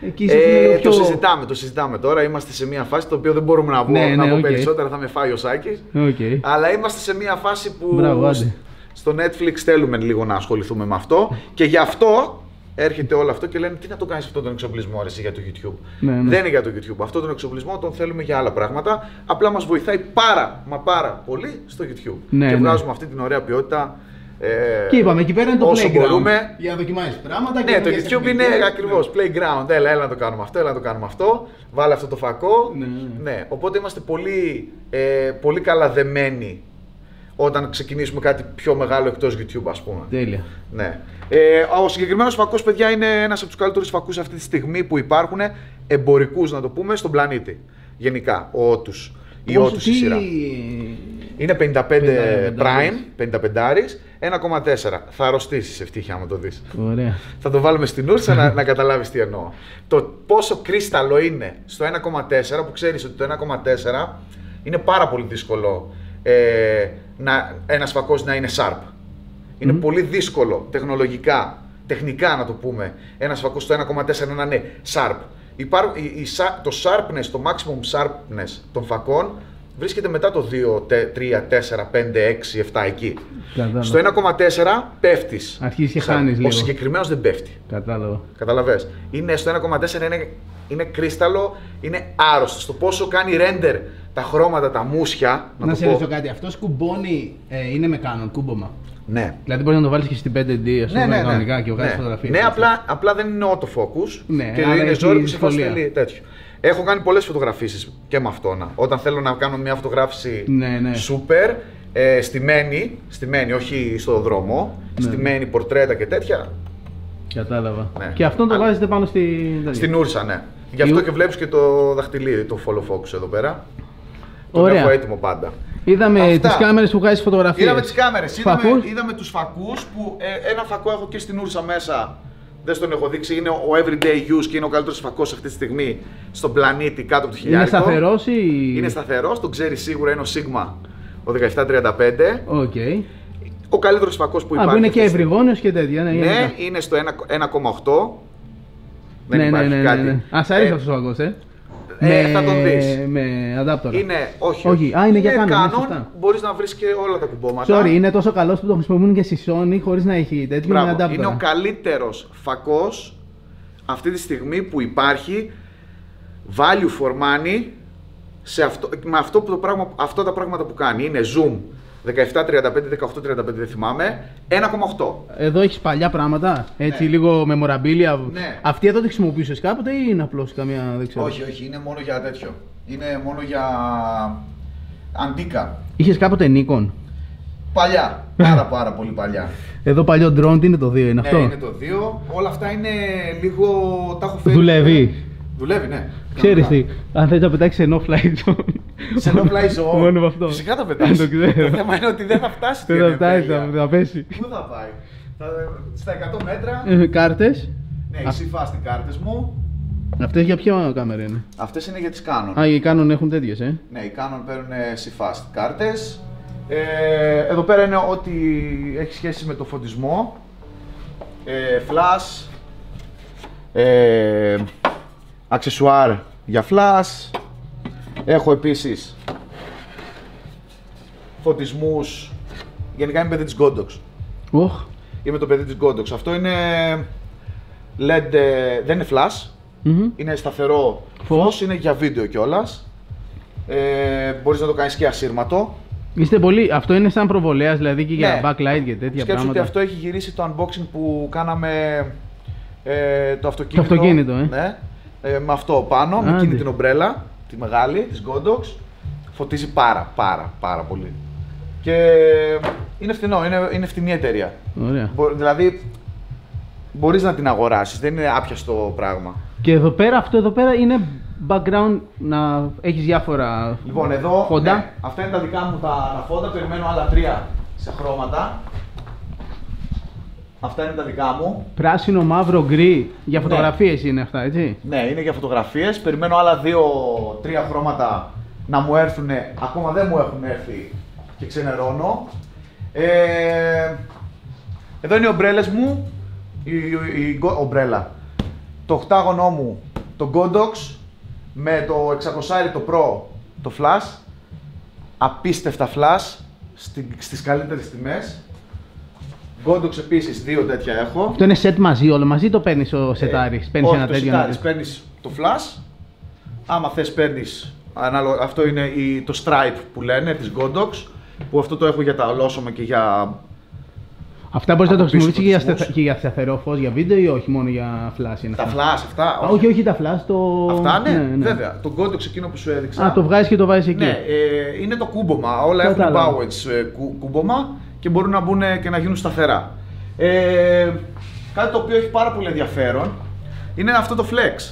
εκεί είσαι λίγο Ε, πιο... Το συζητάμε, το συζητάμε τώρα. Είμαστε σε μια φάση το οποίο δεν μπορούμε να, βγω, Ναι, να ναι, πω οκ. περισσότερα, θα με φάει ο Σάκης. Οκ. Αλλά είμαστε σε μια φάση που Μπράβο, άντε. σ- στο Netflix θέλουμε λίγο να ασχοληθούμε με αυτό και γι' αυτό έρχεται όλο αυτό και λένε τι να το κάνεις αυτόν τον εξοπλισμό ρε, εσύ για το YouTube. Ναι, ναι. Δεν είναι για το YouTube. Αυτόν τον εξοπλισμό τον θέλουμε για άλλα πράγματα. Απλά μας βοηθάει πάρα μα πάρα πολύ στο YouTube. Ναι, και ναι. βγάζουμε αυτή την ωραία ποιότητα. Ε, Και είπαμε, εκεί πέρα είναι το όσο playground. μπορούμε. Για να δοκιμάσεις πράγματα. και Ναι, να το βγεις YouTube τεχνικές. είναι ακριβώς playground. Έλα, έλα να το κάνουμε αυτό, έλα να το κάνουμε αυτό. Βάλε αυτό το φακό. Ναι, ναι. Ναι, οπότε είμαστε πολύ, ε, πολύ καλά δεμένοι όταν ξεκινήσουμε κάτι πιο μεγάλο εκτός YouTube, ας πούμε. Τέλεια. Ναι. Ε, ο συγκεκριμένος φακός, παιδιά, είναι ένας από τους καλύτερους φακούς αυτή τη στιγμή που υπάρχουν, εμπορικούς να το πούμε, στον πλανήτη. Γενικά, ο Otus. Η Πόσο- Otus η τι- σειρά. Είναι 55 prime, 55 1,4. Θα αρρωστήσεις ευτύχη άμα το δεις. Ωραία. Θα το βάλουμε στην ούρσα να, να καταλάβεις τι εννοώ. Το πόσο κρίσταλο είναι στο 1,4 που ξέρεις ότι το 1,4 είναι πάρα πολύ δύσκολο ε, να, ένας φακός να είναι sharp. Είναι Μμμ. πολύ δύσκολο τεχνολογικά, τεχνικά να το πούμε, ένας φακός στο 1,4 να είναι sharp. Υπάρ, η, η σα- το sharpness, το maximum sharpness των φακών βρίσκεται μετά το 2, 3, 4, 5, 6, 7 εκεί. Κατάλαβα. Στο 1,4 πέφτεις. Αρχίζεις και Σαν- χάνεις λίγο. Ο συγκεκριμένος δεν πέφτει. Κατάλαβα. Καταλαβες. Είναι στο 1,4 είναι, είναι κρίσταλο, είναι άρρωστο. Στο πόσο κάνει render τα χρώματα, τα μουσια. Να, Να, το σε πω. ρωτήσω κάτι. Αυτός κουμπώνει ε, είναι με Canon, κούμπομα. Ναι. Δηλαδή μπορεί να το βάλεις και στην 5D, ας πούμε, κανονικά και βγάζεις ναι. φωτογραφίες. Ναι, απλά, απλά δεν είναι autofocus Ναι, και άρα είναι έχει ζόρι που σε δυσκολία. φάση θέλει τέτοιο. Έχω κάνει πολλές φωτογραφίσεις και με αυτό. Να. Όταν θέλω να κάνω μια φωτογράφηση Ναι, ναι. super, ε, στημένη, στημένη, όχι στο δρόμο, Ναι. στημένη πορτρέτα και τέτοια, Κατάλαβα. Ναι. Και αυτόν το Αλλά- βάζετε πάνω στη. Στην ούρσα, ναι. Γι' αυτό Η- και βλέπεις και το δαχτυλίδι, το follow focus εδώ πέρα. Τον Ωραία. έχω έτοιμο πάντα. Είδαμε Αυτά. τις κάμερες που βγάζει φωτογραφίες. Είδαμε τις κάμερες, είδαμε, Φακούς. είδαμε τους φακούς που ε, ένα φακό έχω και στην URSA μέσα. Δεν στον έχω δείξει, είναι ο everyday use και είναι ο καλύτερος φακός αυτή τη στιγμή στον πλανήτη κάτω από το Είναι χιλιάρικο. σταθερός ή. Είναι σταθερός, τον ξέρει σίγουρα, είναι ο Sigma, ο 1735. Οκ. Ο καλύτερος φακός που Α, υπάρχει. που είναι αυτή και τη στιγμή. ευρυγόνιος και τέτοια. Ναι, Ναι, γενικά. είναι στο 1 1,8. Δεν ναι, ναι, υπάρχει ναι, ναι, κάτι. ναι. Α, σ' αρέσει Ε, αυτός ο φακός, ε. Ε, θα τον δεις. Με adapter. Είναι, όχι. Όχι, α, είναι για Canon, ναι, Canon, σωστά. μπορείς να βρεις και όλα τα κουμπώματα. Sorry, είναι τόσο καλός που το χρησιμοποιούν και στη Sony χωρίς να έχει τέτοιο με Μπράβο. adapter. Είναι ο καλύτερος φακός αυτή τη στιγμή που υπάρχει value for money σε αυτό, με αυτό, που το πράγμα, αυτό τα πράγματα που κάνει. Είναι zoom 1735, 1835 δεν θυμάμαι, 1,8. Εδώ έχεις παλιά πράγματα, έτσι Ναι. λίγο memorabilia. Ναι. Αυτή εδώ τη χρησιμοποιούσες κάποτε ή είναι απλώς καμία. Δεν ξέρω; Όχι, όχι, είναι μόνο για τέτοιο. Είναι μόνο για αντίκα. Είχες κάποτε Nikon; Παλιά, πάρα πάρα πολύ παλιά. Εδώ παλιό drone, τι είναι το 2, είναι αυτό; Ναι, είναι το 2. Όλα αυτά είναι λίγο. Τα έχω φέρει. Δουλεύει. Δουλεύει, ναι. Ξέρεις Κανονικά. τι, αν θες να πετάξεις σε no fly zone. Σε no fly zone. Μόνο με αυτό. Φυσικά τα πετάς. Το ξέρω. Το θέμα είναι ότι δεν θα φτάσει. Δεν στην θα φτάσει, Ενέργεια. θα, θα πέσει. Πού θα πάει; Θα- Στα 100 μέτρα. Ε, Κάρτες. Ναι, οι C-Fast οι κάρτες μου. Αυτές για ποια κάμερα είναι; Αυτές είναι για τις Canon. Α, οι Canon έχουν τέτοιες, ε; Ναι, οι Canon παίρνουν C-Fast κάρτες. Ε, εδώ πέρα είναι ό,τι έχει σχέση με το φωτισμό. Ε, flash. Ε, αξεσουάρ για flash. Έχω επίσης φωτισμούς. Γενικά είμαι παιδί της Godox. Οχ. Είμαι το παιδί της Godox. Αυτό είναι LED, ε, δεν είναι flash. Μμμ. Είναι σταθερό Φως. φως, είναι για βίντεο κιόλας. Ε, μπορείς να το κάνεις και ασύρματο. Είστε πολύ. Αυτό είναι σαν προβολέας δηλαδή και για Ναι. backlight και τέτοια Σκέψου πράγματα. ότι αυτό έχει γυρίσει το unboxing που κάναμε ε, το αυτοκίνητο. Το αυτοκίνητο, ε. Ναι, ε, με αυτό πάνω, με Άντε. εκείνη την ομπρέλα, τη μεγάλη, της Godox. Φωτίζει πάρα, πάρα, πάρα πολύ. Και είναι φθηνό, είναι, είναι φθηνή εταιρεία. Ωραία. Μπο- δηλαδή, μπορείς να την αγοράσεις, δεν είναι άπιαστο πράγμα. Και εδώ πέρα, αυτό εδώ πέρα είναι background να έχεις διάφορα. Λοιπόν, εδώ Φόντα. ναι, αυτά είναι τα δικά μου τα, τα φόντα. Περιμένω άλλα τρία σε χρώματα. Αυτά είναι τα δικά μου. Πράσινο, μαύρο, γκρι. Για Ναι. φωτογραφίες είναι αυτά, έτσι. Ναι, είναι για φωτογραφίες. Περιμένω άλλα δύο-τρία χρώματα να μου έρθουν. Ακόμα δεν μου έχουν έρθει και ξενερώνω. Ε, εδώ είναι οι ομπρέλες μου. Η, η, η γκο- ομπρέλα. Το οκτάγωνο μου, το Godox, με το 600 το Pro, το Flash. Απίστευτα Flash, στη, στις καλύτερες τιμές. Godox επίσης, δύο τέτοια έχω. Αυτό είναι set μαζί, όλο μαζί το παίρνεις ο σετάρις. Παίρνεις Ε, όχι, ένα το τέτοιο. σετάρεις, να- παίρνεις το flash. Άμα θες παίρνεις, ανάλογα- αυτό είναι η, το stripe που λένε της Godox, που αυτό το έχω για τα ολόσωμα και για... Αυτά μπορείς να το από πίσω χρησιμοποιήσεις και για, φωτισμούς. στεθα- και για σταθερό φως για βίντεο ή όχι, μόνο για flash είναι Τα αυτά; flash αυτά, Α, όχι, όχι τα flash, το. Αυτά ναι, βέβαια. Το Godox εκείνο που σου έδειξα. Α, το βγάζεις και το βάζεις εκεί. Ναι, ε, είναι το κούμπομα. Όλα έχουν Κατάλαβα. Bowens ε, κου- κούμπομα και μπορούν να μπουν και να γίνουν σταθερά. Ε, κάτι το οποίο έχει πάρα πολύ ενδιαφέρον είναι αυτό το flex.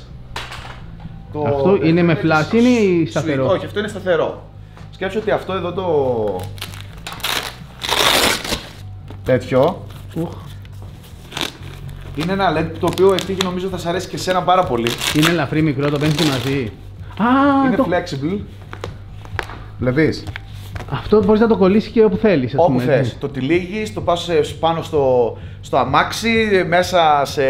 Το Αυτό είναι με της flash, είναι ή Sweet. σταθερό; Όχι, αυτό είναι σταθερό. Σκέψου ότι αυτό εδώ το. τέτοιο Ουχ. είναι ένα LED το οποίο εκεί νομίζω θα σα αρέσει και εσένα πάρα πολύ. Είναι ελαφρύ μικρό, το παίρνεις και μαζί. Α, είναι το... flexible. Βλέπεις; Αυτό μπορείς να το κολλήσεις και όπου θέλεις. Όπου θες. Το τυλίγεις, το πας σε- πάνω στο, στο αμάξι, μέσα σε...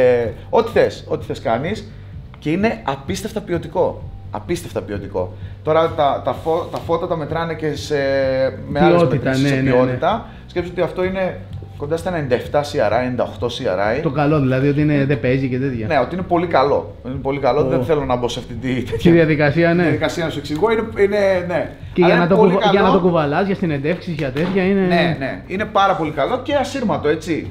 Ό,τι θες, ό,τι θες κάνεις. Και είναι απίστευτα ποιοτικό. Απίστευτα ποιοτικό. Τώρα τα, τα, φω, τα φώτα τα μετράνε και σε, με άλλες Ποιότητα, μετρήσεις σε ναι, ναι, ναι. ποιότητα. Σκέψου ότι αυτό είναι κοντά στα 97 CRI, 98 CRI. Το καλό δηλαδή ότι είναι, δεν παίζει και τέτοια. Ναι, ότι είναι πολύ καλό. Είναι πολύ καλό. Ω. Δεν θέλω να μπω σε αυτή τη τέτοια Στη διαδικασία, ναι. διαδικασία να σου εξηγώ. Είναι, είναι, ναι. Και Αλλά για να, είναι το πολύ κουβα... για να καλό. το κουβαλάς για συνεντεύξεις, για τέτοια είναι. Ναι, ναι. Είναι πάρα πολύ καλό και ασύρματο, έτσι.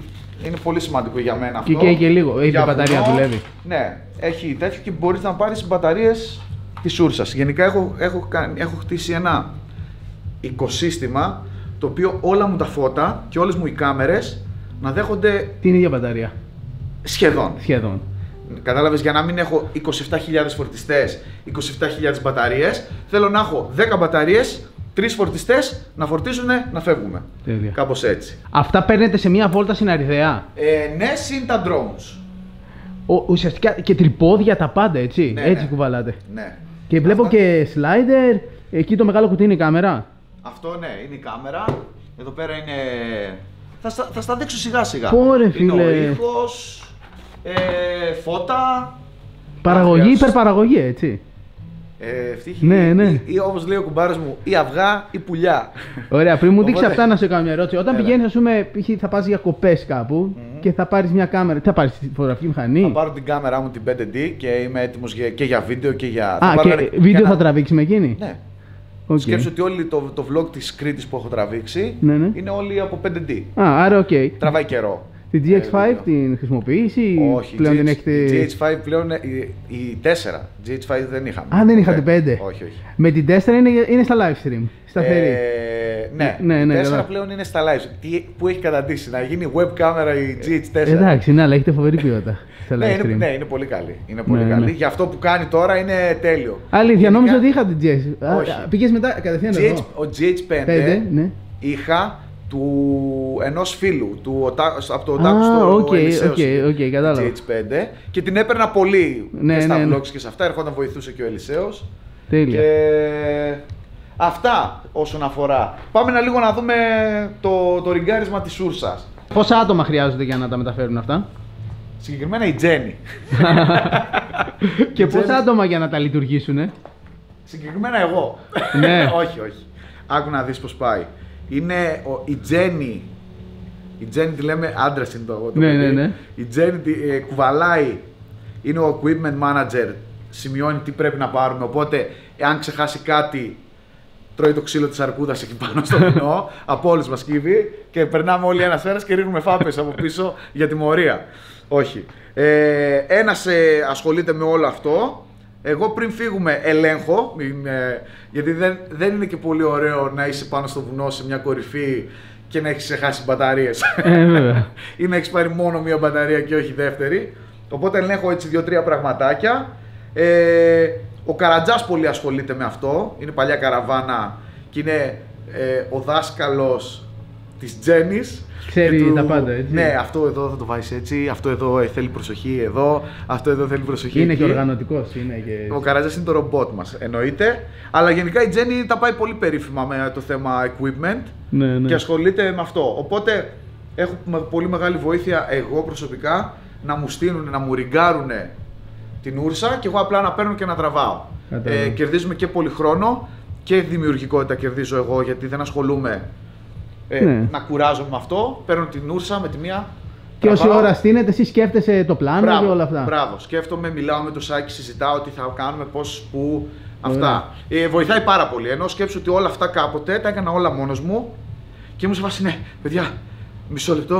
Είναι πολύ σημαντικό για μένα αυτό. Και καίει και λίγο. Έχει Για την μπαταρία, βουνό, δουλεύει. Ναι, έχει τέτοιο και μπορείς να πάρεις μπαταρίες της ούρσας. Γενικά έχω, έχω, κάνει- έχω χτίσει ένα οικοσύστημα το οποίο όλα μου τα φώτα και όλες μου οι κάμερες να δέχονται Την ίδια μπαταρία. σχεδόν. Σχεδόν. Κατάλαβες, για να μην έχω 27.000 φορτιστές, 27.000 μπαταρίες, θέλω να έχω 10 μπαταρίες, 3 φορτιστές, να φορτίζουν, να φεύγουμε. Τέλεια. Κάπως έτσι. Αυτά παίρνετε σε μία βόλτα στην Αριδεά. Ε, ναι, συν τα drones. Ο, ουσιαστικά και τρυπόδια τα πάντα, έτσι. Ναι, έτσι ναι. κουβαλάτε. Ναι. Και βλέπω Αυτά- και slider. Εκεί το μεγάλο κουτί είναι η κάμερα. Αυτό ναι, είναι η κάμερα. Εδώ πέρα είναι... Θα στα, θα στα δείξω σιγά σιγά. Πω, ρε, Είναι φίλε. ο ήχος, ε, φώτα, Παραγωγή, Άδειας. υπερπαραγωγή, έτσι. ε, ευτύχη, Ναι, ναι. Ή, ή όπως λέει ο κουμπάρος μου, ή αυγά ή πουλιά. Ωραία, πριν μου δείξει Οπότε- αυτά να σε κάνω μια ερώτηση. Όταν Έλα. πηγαίνεις, ας πούμε, π.χ. θα πας για κοπές κάπου και θα πάρεις μια κάμερα. Τι θα πάρεις, τη φωτογραφική μηχανή; Θα πάρω την κάμερά μου την 5D και είμαι έτοιμος για, και για βίντεο και για... Α, πάρω και ένα- βίντεο ένα- θα τραβήξεις με εκείνη; Ναι. Οκ. Σκέψου ότι όλη το, το vlog της Κρήτης που έχω τραβήξει Ναι, ναι. είναι όλοι από 5D. Α, άρα οκ. Τραβάει καιρό. Την Ε, GH5 βίντεο. την χρησιμοποιήσει ή Όχι, πλέον GH, την έχετε. η GH5 πλέον ε, η, η 4. GH5 δεν είχαμε. Α, δεν είχατε Ποτέ. πέντε. Όχι, όχι. Με την 4 είναι, είναι στα live stream. Σταθερή. Ε, ναι, Ναι, ναι, η 4 καλά. πλέον είναι στα live. Τι, που έχει καταντήσει, να γίνει web camera η GH4. Εντάξει, ναι, αλλά έχετε φοβερή ποιότητα. στα ναι, live είναι, stream. ναι, είναι πολύ καλή. Είναι πολύ Ναι, καλή. ναι. Για αυτό που κάνει τώρα είναι τέλειο. Αλήθεια, Γενικά, νόμιζα ότι είχατε Jess. Α, Όχι. α, Πήγες μετά κατευθείαν GH, εδώ. ο GH5 Πέντε, ναι. είχα του ενός φίλου του, Οτα- από το Α, Otaku στο οκ, Ελισέος οκ, είχε οκ, κατάλαβα. GH5 και την έπαιρνα πολύ Ναι, και στα ναι, ναι. vlogs και σε αυτά. Ερχόταν βοηθούσε και ο Ελισέος. Τέλεια. Και αυτά όσον αφορά. Πάμε να λίγο να δούμε το, το ριγκάρισμα της Ούρσας. Πόσα άτομα χρειάζονται για να τα μεταφέρουν αυτά; Συγκεκριμένα η Τζέννη. *laughs* και πόσα άτομα για να τα λειτουργήσουν. Συγκεκριμένα εγώ. Ναι. *laughs* όχι, όχι. Άκου να δεις πώς πάει. Είναι ο, η Τζέννη. Η Τζέννη τη λέμε άντρας είναι το, το Ναι, παιδί. ναι, ναι. Η Τζέννη τη, ε, κουβαλάει. Είναι ο equipment manager. Σημειώνει τι πρέπει να πάρουμε. Οπότε, εάν ξεχάσει κάτι, τρώει το ξύλο της αρκούδας εκεί πάνω στο βουνό. *laughs* από όλους μας κύβει. Και περνάμε όλοι ένας ένας και ρίχνουμε φάπες από πίσω για τιμωρία. Όχι. Ε, ένας ε, ασχολείται με όλο αυτό. Εγώ πριν φύγουμε ελέγχω, μην, ε, γιατί δεν, δεν είναι και πολύ ωραίο να είσαι πάνω στο βουνό σε μια κορυφή και να έχεις ξεχάσει μπαταρίες. Ε, βέβαια. *laughs* ή να έχεις πάρει μόνο μία μπαταρία και όχι δεύτερη. Οπότε ελέγχω έτσι δύο-τρία πραγματάκια. Ε, ο Καρατζάς πολύ ασχολείται με αυτό. Είναι παλιά καραβάνα και είναι ε, ο δάσκαλος της Τζέννης. Ξέρει Και τα πάντα, έτσι. Ναι, αυτό εδώ θα το βάζεις έτσι, αυτό εδώ ε, θέλει προσοχή εδώ, αυτό εδώ θέλει προσοχή είναι εκεί. και οργανωτικός. Είναι και... Ο Καράτζα είναι το ρομπότ μας, εννοείται. Αλλά γενικά η Τζέννη τα πάει πολύ περίφημα με το θέμα equipment Ναι, ναι. και ασχολείται με αυτό. Οπότε έχω με- πολύ μεγάλη βοήθεια εγώ προσωπικά να μου στείλουν, να μου ριγκάρουν την ούρσα και εγώ απλά να παίρνω και να τραβάω. Κατάλαβα. Ε, κερδίζουμε και πολύ χρόνο και δημιουργικότητα κερδίζω εγώ γιατί δεν ασχολούμαι ε, Ναι. να κουράζομαι με αυτό. Παίρνω την ούρσα με τη μία. Και όση τραβάω. ώρα στείνεται, εσύ σκέφτεσαι το πλάνο και όλα αυτά. Μπράβο. Σκέφτομαι, μιλάω με το Σάκη, συζητάω τι θα κάνουμε, πώς, πού. Ωραία. Αυτά. Ε, βοηθάει πάρα πολύ. Ενώ σκέψου ότι όλα αυτά κάποτε τα έκανα όλα μόνος μου και ήμουν σε φάση, ναι, παιδιά, μισό λεπτό.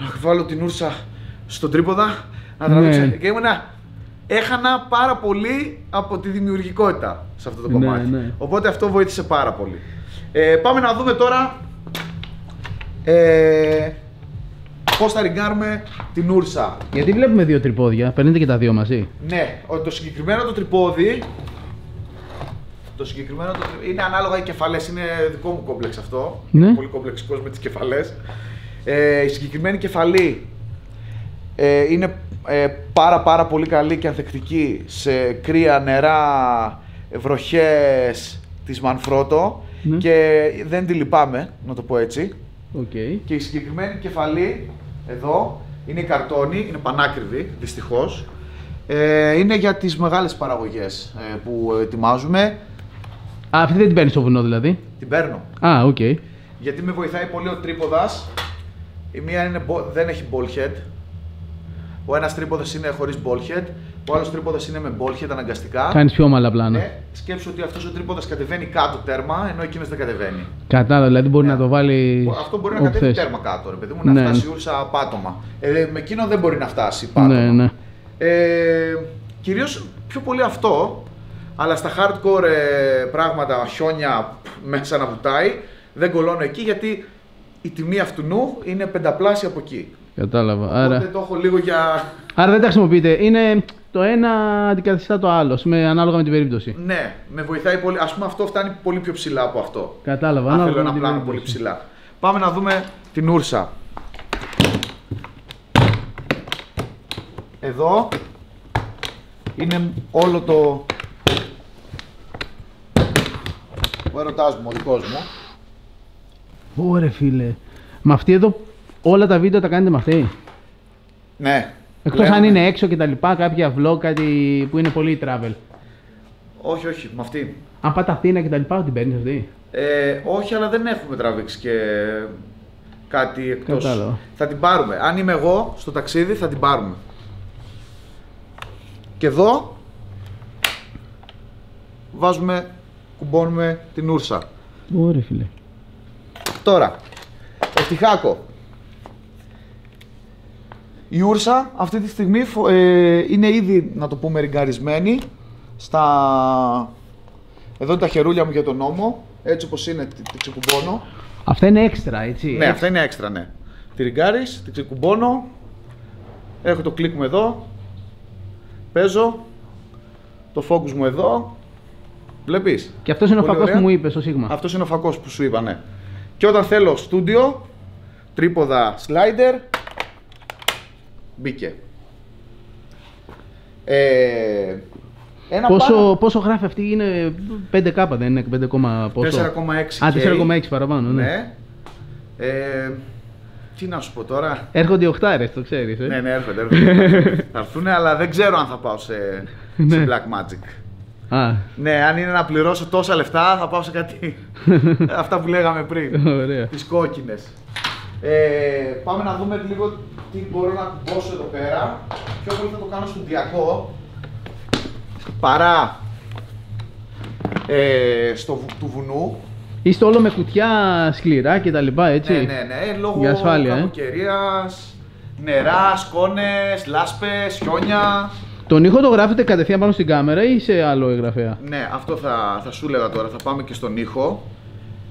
Να βάλω την ούρσα στον τρίποδα, να Ναι. τραβήξω. Και ήμουνα. Έχανα πάρα πολύ από τη δημιουργικότητα σε αυτό το Ναι, κομμάτι. ναι. Οπότε αυτό βοήθησε πάρα πολύ. Ε, πάμε να δούμε τώρα ε, πώς θα ριγκάρουμε την ούρσα. Γιατί βλέπουμε δύο τρυπόδια, παίρνετε και τα δύο μαζί. Ναι, ο- το συγκεκριμένο το τρυπόδι. Το συγκεκριμένο το τριπόδι. Είναι ανάλογα οι κεφαλές. Είναι δικό μου κόμπλεξ αυτό. Ναι. Είμαι πολύ κομπλεξικός με τις κεφαλές. Ε, η συγκεκριμένη κεφαλή ε, είναι ε, πάρα πάρα πολύ καλή και ανθεκτική σε κρύα, νερά, βροχές της Manfrotto Ναι. και δεν τη λυπάμαι, να το πω έτσι. Οκ. Και η συγκεκριμένη κεφαλή εδώ είναι η Cartoni, είναι πανάκριβη δυστυχώς. Ε, είναι για τις μεγάλες παραγωγές ε, που ετοιμάζουμε. Α, αυτή δεν την παίρνεις στο βουνό δηλαδή; Την παίρνω. Α, οκ. Γιατί με βοηθάει πολύ ο τρίποδας. Η μία είναι, bo- δεν έχει ball head. Ο ένας τρίποδας είναι χωρίς ball head. Ο άλλος τρίποδας είναι με ball head αναγκαστικά. Κάνεις πιο ομαλά πλάνα. Ναι, σκέψου ότι αυτός ο τρίποδας κατεβαίνει κάτω τέρμα, ενώ εκείνος δεν κατεβαίνει. Κατάλαβα, δηλαδή μπορεί Ναι. να το βάλει. Αυτό μπορεί να όπου κατέβει θες. τέρμα κάτω, ρε παιδί μου, να Ναι, φτάσει ναι. η ούρσα πάτωμα. Ε, με εκείνο δεν μπορεί να φτάσει πάτωμα. Ναι, ναι. Ε, κυρίως πιο πολύ αυτό, αλλά στα hardcore ε, πράγματα, χιόνια π, μέσα να βουτάει, δεν κολώνω εκεί γιατί η τιμή αυτού νου είναι πενταπλάσια από εκεί. Κατάλαβα. Άρα... Οπότε το έχω λίγο για... Άρα δεν τα χρησιμοποιείτε. Είναι το ένα αντικαθιστά το άλλο, με, ανάλογα με την περίπτωση. Ναι, με βοηθάει πολύ. Ας πούμε αυτό φτάνει πολύ πιο ψηλά από αυτό. Κατάλαβα. Αν ανάλογα θέλω με ένα την πλάνο περίπτωση. πολύ ψηλά. Πάμε να δούμε την ούρσα. Εδώ είναι όλο το... Ο ερωτάς μου, ο δικός μου. Ωρε φίλε. Με αυτή εδώ όλα τα βίντεο τα κάνετε με αυτή; Ναι. Εκτός Λέμε- αν είναι έξω και τα λοιπά, κάποια vlog, κάτι που είναι πολύ travel. Όχι, όχι, με αυτή. Αν πάτε Αθήνα και τα λοιπά, την παίρνεις αυτή. Ε, όχι, αλλά δεν έχουμε τραβήξει και κάτι εκτός. Κατάλαβα. Θα την πάρουμε. Αν είμαι εγώ στο ταξίδι, θα την πάρουμε. Και εδώ βάζουμε, κουμπώνουμε την ούρσα. Ωρε φίλε. Τώρα, ευτυχάκο. Η ούρσα αυτή τη στιγμή φο- ε, είναι ήδη, να το πούμε, ριγκαρισμένη στα... Εδώ είναι τα χερούλια μου για τον νόμο. έτσι όπως είναι, τη, τη ξεκουμπώνω. Αυτά είναι έξτρα, έτσι. Ναι, αυτά είναι έξτρα, ναι. Τη ριγκάρεις, τη ξεκουμπώνω, έχω το κλικ μου εδώ, παίζω, το focus μου εδώ, βλέπεις; Και αυτός είναι ο Πολύ φακός ωραία. που μου είπες στο Σίγμα. Αυτός είναι ο φακός που σου είπα, ναι. Και όταν θέλω στούντιο, τρίποδα slider, μπήκε. Ε, ένα Πόσο, πάνω- πόσο γράφει αυτή είναι 5K, δεν είναι 5, κόμμα πόσο; 4,6 Α, K. 4,6 παραπάνω, ναι. Ναι. Ε, τι να σου πω τώρα. Έρχονται οι οχτάρες, το ξέρεις, ε. ναι, ναι, έρχονται. έρχονται. *laughs* θα έρθουν, αλλά δεν ξέρω αν θα πάω σε, σε Ναι. Black Magic. Α, Ναι, αν είναι να πληρώσω τόσα λεφτά, θα πάω σε κάτι. *laughs* Αυτά που λέγαμε πριν. ωραία. τις κόκκινες. Ε, πάμε να δούμε λίγο τι μπορώ να κουμπώσω εδώ πέρα. Πιο πολύ θα το κάνω στοντιακό παρά ε, στο βου- του βουνού. Είστε όλο με κουτιά σκληρά και τα λοιπά, έτσι. Ναι, ναι, ναι, λόγω Για ασφάλεια, ε. κακοκαιρίας, νερά, σκόνες, λάσπες, χιόνια. Τον ήχο το γράφετε κατευθείαν πάνω στην κάμερα ή σε άλλο εγγραφέα; Ναι, αυτό θα, θα σου έλεγα τώρα, θα πάμε και στον ήχο.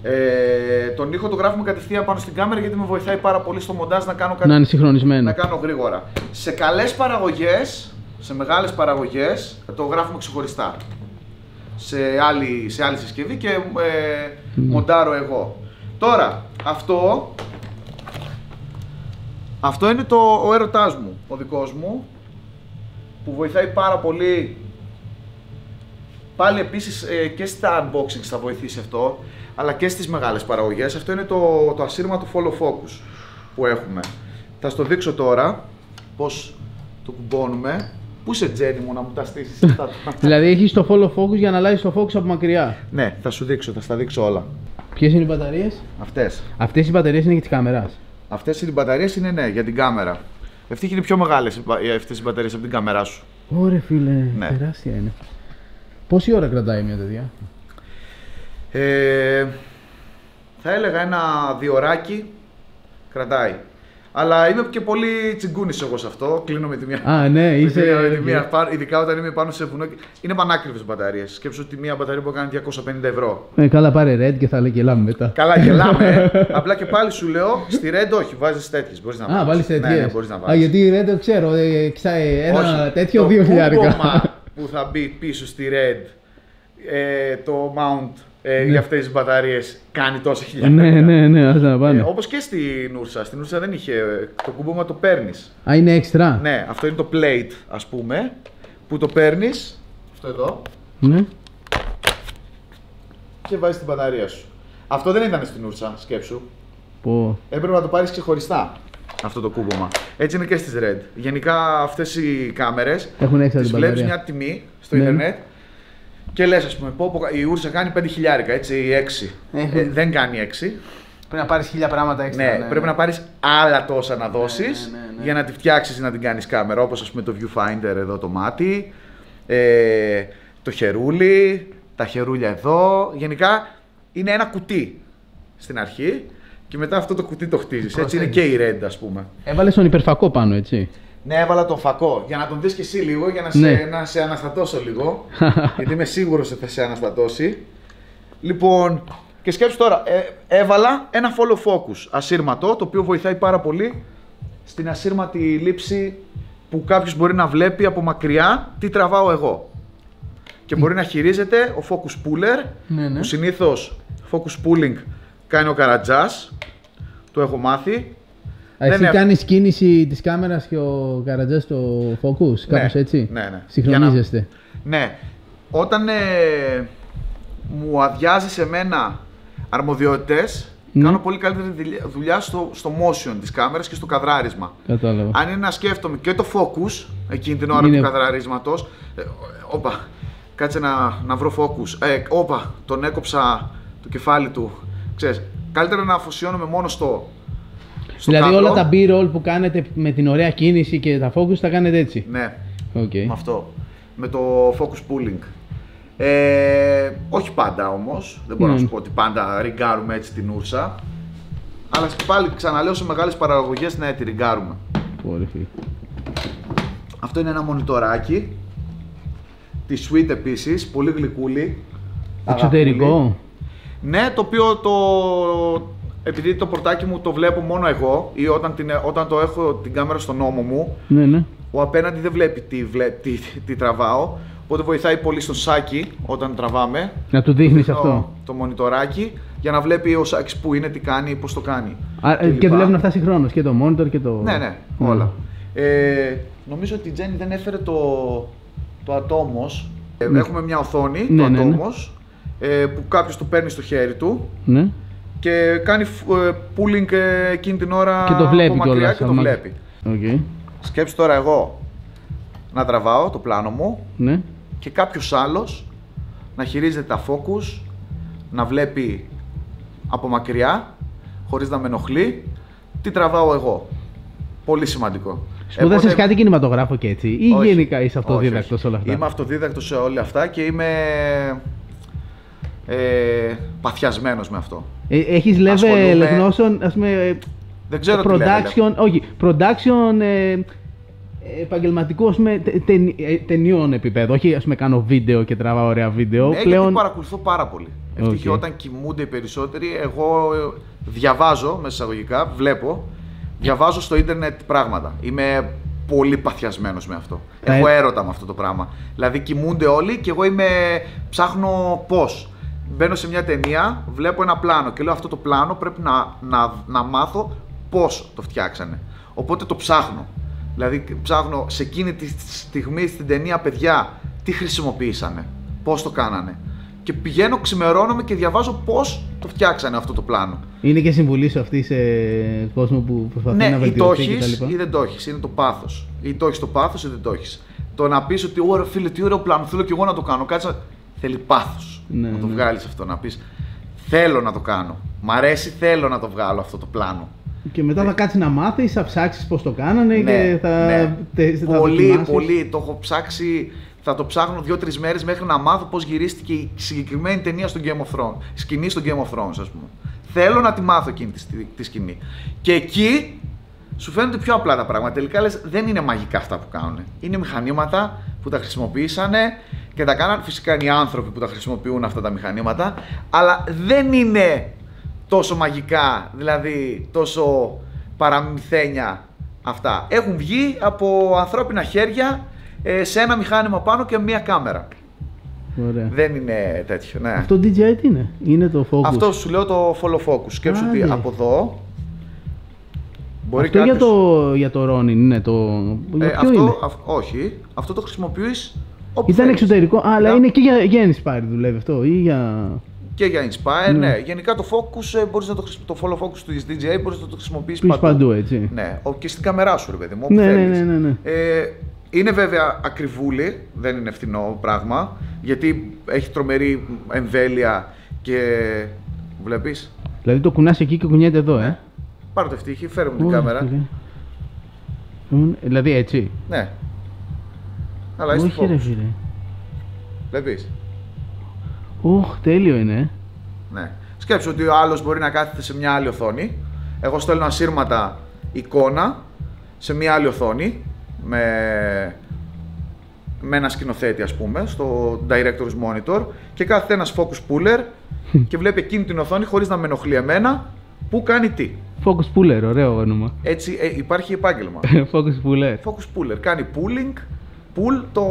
Ε, τον ήχο το γράφουμε κατευθείαν πάνω στην κάμερα γιατί με βοηθάει πάρα πολύ στο μοντάζ να κάνω κάτι Να είναι συγχρονισμένο. να κάνω γρήγορα. Σε καλές παραγωγές, σε μεγάλες παραγωγές, το γράφουμε ξεχωριστά. Σε άλλη, σε άλλη συσκευή και ε, μοντάρω εγώ. Τώρα, αυτό, αυτό είναι το, ο έρωτάς μου, ο δικός μου, που βοηθάει πάρα πολύ. Πάλι επίσης ε, και στα unboxings θα βοηθήσει αυτό, αλλά και στις μεγάλες παραγωγές. Αυτό είναι το, το ασύρματο follow focus που έχουμε. Θα στο δείξω τώρα πώς το κουμπώνουμε. Πού είσαι Τζένι μου να μου τα στήσεις αυτά. τα- *laughs* Δηλαδή έχεις το follow focus για να αλλάζεις το focus από μακριά. ναι, θα σου δείξω, θα στα δείξω όλα. Ποιες είναι οι μπαταρίες, Αυτές. Αυτές οι μπαταρίες είναι για της κάμερας. Αυτές οι μπαταρίες είναι ναι, για την κάμερα. Αυτή είναι πιο μεγάλες οι μπα- ε, αυτές οι μπαταρίες από την κάμερά σου. Ωραία, φίλε, Ναι. τεράστια είναι. Πόση ώρα κρατάει μια τέτοια; Ε, θα έλεγα ένα διωράκι κρατάει. Αλλά είμαι και πολύ τσιγκούνης εγώ σε αυτό. Κλείνω με τη μία. Α, ναι, με είσαι- τη μία- με τη μία, πά- ειδικά όταν είμαι πάνω σε βουνό. Είναι πανάκριβες μπαταρίες. Σκέψου ότι μία μπαταρία που κάνει 250 ευρώ. Ε, καλά, πάρε red και θα λέει και λάμε μετά. Καλά, γελάμε. ε. *laughs* Απλά και πάλι σου λέω στη Red όχι, βάζεις τέτοιες. Μπορείς να Α, βάλεις τέτοιε. Ναι, ναι, μπορείς να Α, βάλεις. γιατί η red το ξέρω. Ε, ξα- ε, ένα Όχι, τέτοιο το δύο χιλιάρικα. κούμπομα *laughs* που θα μπει πίσω στη Red, ε, το mount ε, για αυτές τις μπαταρίες κάνει τόσα χιλιάρικα. ναι, ναι, ναι, ας να πάνε. Ε, όπως και στην Ούρσα. Στην Ούρσα δεν είχε. Το κούμπομα το παίρνεις. Α, είναι έξτρα. Ναι, αυτό είναι το plate, ας πούμε, που το παίρνεις. Αυτό εδώ. Ναι. Και βάζεις την μπαταρία σου. Αυτό δεν ήταν στην Ούρσα, σκέψου. Πω. Έπρεπε να το πάρεις ξεχωριστά αυτό το κούμπομα. Έτσι είναι και στις Red. Γενικά αυτές οι κάμερες Έχουν έξτρα τις την βλέπεις μπαταρία. μια τιμή στο Ναι. Ίντερνετ και λες ας πούμε πω, πω, η Ούρσα κάνει 5 χιλιάρικα, έτσι ή 6. Έχουν. Ε, δεν κάνει 6. Πρέπει να πάρεις χίλια πράγματα Ναι, πρέπει να πάρεις άλλα τόσα να δώσεις ναι, ναι, ναι. για να τη φτιάξεις ή να την κάνεις κάμερα όπως ας πούμε το viewfinder εδώ το μάτι, ε, το χερούλι, τα χερούλια εδώ. Γενικά είναι ένα κουτί στην αρχή και μετά αυτό το κουτί το χτίζεις. Έτσι είναι και η Red ας πούμε. Έβαλες τον υπερφακό πάνω, έτσι. Ναι, έβαλα τον φακό για να τον δεις και εσύ λίγο, για να, Ναι. σε, να σε αναστατώσω λίγο. *laughs* γιατί είμαι σίγουρος ότι θα σε αναστατώσει. Λοιπόν, και σκέψου τώρα, ε, έβαλα ένα follow focus ασύρματο, το οποίο βοηθάει πάρα πολύ στην ασύρματη λήψη που κάποιος μπορεί να βλέπει από μακριά τι τραβάω εγώ. Και μπορεί να χειρίζεται ο focus puller, Ναι, ναι. που συνήθως focus pulling κάνει ο καρατζάς, το έχω μάθει. Α, Εσύ Δεν είναι- κάνεις κίνηση της κάμερας και ο καρατζά στο focus, κάπως έτσι; ναι, ναι. Συγχρονίζεστε. Ναι. Όταν ε, μου αδειάζει σε μένα αρμοδιότητες, Ναι. κάνω πολύ καλύτερη δουλειά- δουλειά στο, στο motion της κάμερας και στο καδράρισμα. Κατάλαβα. Αν είναι να σκέφτομαι και το focus εκείνη την ώρα Είναι- του καδραρίσματος, ε, όπα, κάτσε να, να βρω focus, ε, όπα, τον έκοψα το κεφάλι του, ξέρεις, καλύτερα να αφοσιώνομαι μόνο στο, στο δηλαδή κάδρο. όλα τα b-roll που κάνετε με την ωραία κίνηση και τα focus τα κάνετε έτσι. Ναι, Οκ. με αυτό. Με το focus pulling. Ε, όχι πάντα όμως, δεν μπορώ Ναι. να σου πω ότι πάντα ριγκάρουμε έτσι την URSA. Αλλά πάλι ξαναλέω σε μεγάλες παραγωγές ναι, τη ριγκάρουμε. Ωραία, φίλε. Αυτό είναι ένα μονιτοράκι. Τη Sweet επίσης, πολύ γλυκούλη. Εξωτερικό. Αγαπούλη. Ναι, το οποίο το. Επειδή το πορτάκι μου το βλέπω μόνο εγώ ή όταν, την, όταν το έχω την κάμερα στον ώμο μου, Ναι, ναι. ο απέναντι δεν βλέπει τι, βλέ- τι, τι τραβάω. Οπότε βοηθάει πολύ στο σάκι όταν τραβάμε. Να του δείχνεις Το- αυτό. Το μονιτοράκι για να βλέπει ο Σάκης που είναι, τι κάνει, πώς το κάνει. Α, ε, λοιπά. και δουλεύουν αυτά συγχρόνως και το monitor και το. Ναι, ναι, όλα. Ε, νομίζω ότι η Τζέννη δεν έφερε το, το Atomos. Ε, Ναι. Έχουμε μια οθόνη, Ναι, το ναι, ναι. Atomos, ε, που κάποιος το παίρνει στο χέρι του Ναι. Και κάνει φ- ε, pulling ε, εκείνη την ώρα Και το βλέπει από μακριά κιόλας, και το άμα- βλέπει. Οκ. Σκέψου τώρα εγώ να τραβάω το πλάνο μου Ναι. και κάποιος άλλος να χειρίζεται τα focus, να βλέπει από μακριά, χωρίς να με ενοχλεί, τι τραβάω εγώ. Πολύ σημαντικό. Σπούδασε Οπότε- κάτι κινηματογράφο και έτσι, ή Όχι. γενικά είσαι Όχι, αυτοδίδακτος όχι. όλα αυτά; Είμαι αυτοδίδακτος σε όλα αυτά και είμαι ε, παθιασμένος με αυτό. Έχεις level Ασχολούμαι- γνώσεων, ας πούμε. ε, Δεν ξέρω τι level production, όχι, production ε, επαγγελματικού ας πούμε, τε- τε- ε, ταινιών επίπεδο. Όχι, ας πούμε, κάνω βίντεο και τραβάω ωραία βίντεο. Ναι, γιατί Πλέον. παρακολουθώ πάρα πολύ. Ευτυχώς Οκ. όταν κοιμούνται οι περισσότεροι, εγώ ε, διαβάζω μέσα εισαγωγικά, βλέπω, διαβάζω στο ίντερνετ πράγματα. Είμαι πολύ παθιασμένος με αυτό. Τα Έχω ε- έρωτα με αυτό το πράγμα. Δηλαδή κοιμούνται όλοι και εγώ είμαι, ψάχνω πώς. Μπαίνω σε μια ταινία, βλέπω ένα πλάνο και λέω αυτό το πλάνο πρέπει να, να, να μάθω πώς το φτιάξανε. Οπότε το ψάχνω. Δηλαδή ψάχνω σε εκείνη τη στιγμή στην ταινία παιδιά τι χρησιμοποίησανε, πώς το κάνανε. Και πηγαίνω, ξημερώνομαι και διαβάζω πώς το φτιάξανε αυτό το πλάνο. Είναι και συμβουλή σου αυτή σε κόσμο που προσπαθεί να Ναι, ή το βελτιωθεί έχεις κτλ. ή δεν το έχεις. Είναι το πάθος. Ή το έχεις το πάθος ή δεν το έχεις. Το να πεις ότι ωραία, φίλε, τι ωραίο πλάνο, θέλω και εγώ να το κάνω. Κάτσε. Να- Θέλει πάθος Ναι, να το ναι. βγάλεις αυτό. Να πεις Θέλω να το κάνω. Μ' αρέσει, θέλω να το βγάλω αυτό το πλάνο. Και μετά θα κάτσει να μάθεις, θα ψάξεις πώς το κάνανε Ναι, και θα. ναι. τε- θα πολύ, δοκιμάσεις. πολύ. Το έχω ψάξει. Θα το ψάχνω δύο-τρεις μέρες μέχρι να μάθω πώς γυρίστηκε η συγκεκριμένη ταινία στο Game of Thrones. Σκηνή στο Game of Thrones, ας πούμε. Θέλω να τη μάθω εκείνη τη, τη, τη σκηνή. Και εκεί σου φαίνονται πιο απλά τα πράγματα. Τελικά λες, δεν είναι μαγικά αυτά που κάνουν. Είναι μηχανήματα που τα χρησιμοποιήσανε και τα κάναν. Φυσικά είναι οι άνθρωποι που τα χρησιμοποιούν αυτά τα μηχανήματα. Αλλά δεν είναι τόσο μαγικά, δηλαδή τόσο παραμυθένια αυτά. Έχουν βγει από ανθρώπινα χέρια ε, σε ένα μηχάνημα πάνω και μία κάμερα. Ωραία. Δεν είναι τέτοιο, ναι. Αυτό DJI τι είναι, είναι το focus. Αυτό σου λέω το follow focus. Σκέψου ότι Άντε. από εδώ μπορεί Αυτό για κάποιος- το, για το Ronin είναι το. Για Ε, ποιο αυτό, είναι; αυ- όχι, αυτό το χρησιμοποιείς όπου Ήταν θέλεις. εξωτερικό, α, αλλά Για- είναι και για, για Inspire δουλεύει αυτό ή για. Και για Inspire, Ναι. ναι. Γενικά το focus, ε, μπορείς να το, χρησι- το follow focus του DJI μπορείς να το χρησιμοποιήσεις Πεις παντού. παντού, έτσι. Ναι, ο- και στην κάμερά σου, ρε παιδί μου, όπου Ναι, ναι, θέλεις. ναι, ναι, ναι. Ε, είναι βέβαια ακριβούλη, δεν είναι φθηνό πράγμα, γιατί έχει τρομερή εμβέλεια και βλέπεις. Δηλαδή το κουνάς εκεί και κουνιέται εδώ, ε. Πάρε το ευτύχη, φέρε μου την Ωραία, κάμερα. ωραία. Μμ, Δηλαδή έτσι. Ναι. Αλλά είσαι Όχι ρε focus. φίλε. Βλέπεις. Οχ, τέλειο είναι. ε. Ναι. Σκέψου ότι ο άλλος μπορεί να κάθεται σε μια άλλη οθόνη. Εγώ στέλνω ασύρματα εικόνα σε μια άλλη οθόνη με, με ένα σκηνοθέτη, ας πούμε, στο Director's Monitor και κάθεται ένας focus puller *laughs* και βλέπει εκείνη την οθόνη χωρίς να με ενοχλεί εμένα που κάνει τι; Focus puller, ωραίο όνομα. Έτσι ε, υπάρχει επάγγελμα. *laughs* Focus puller. focus puller. Κάνει pulling, pull το,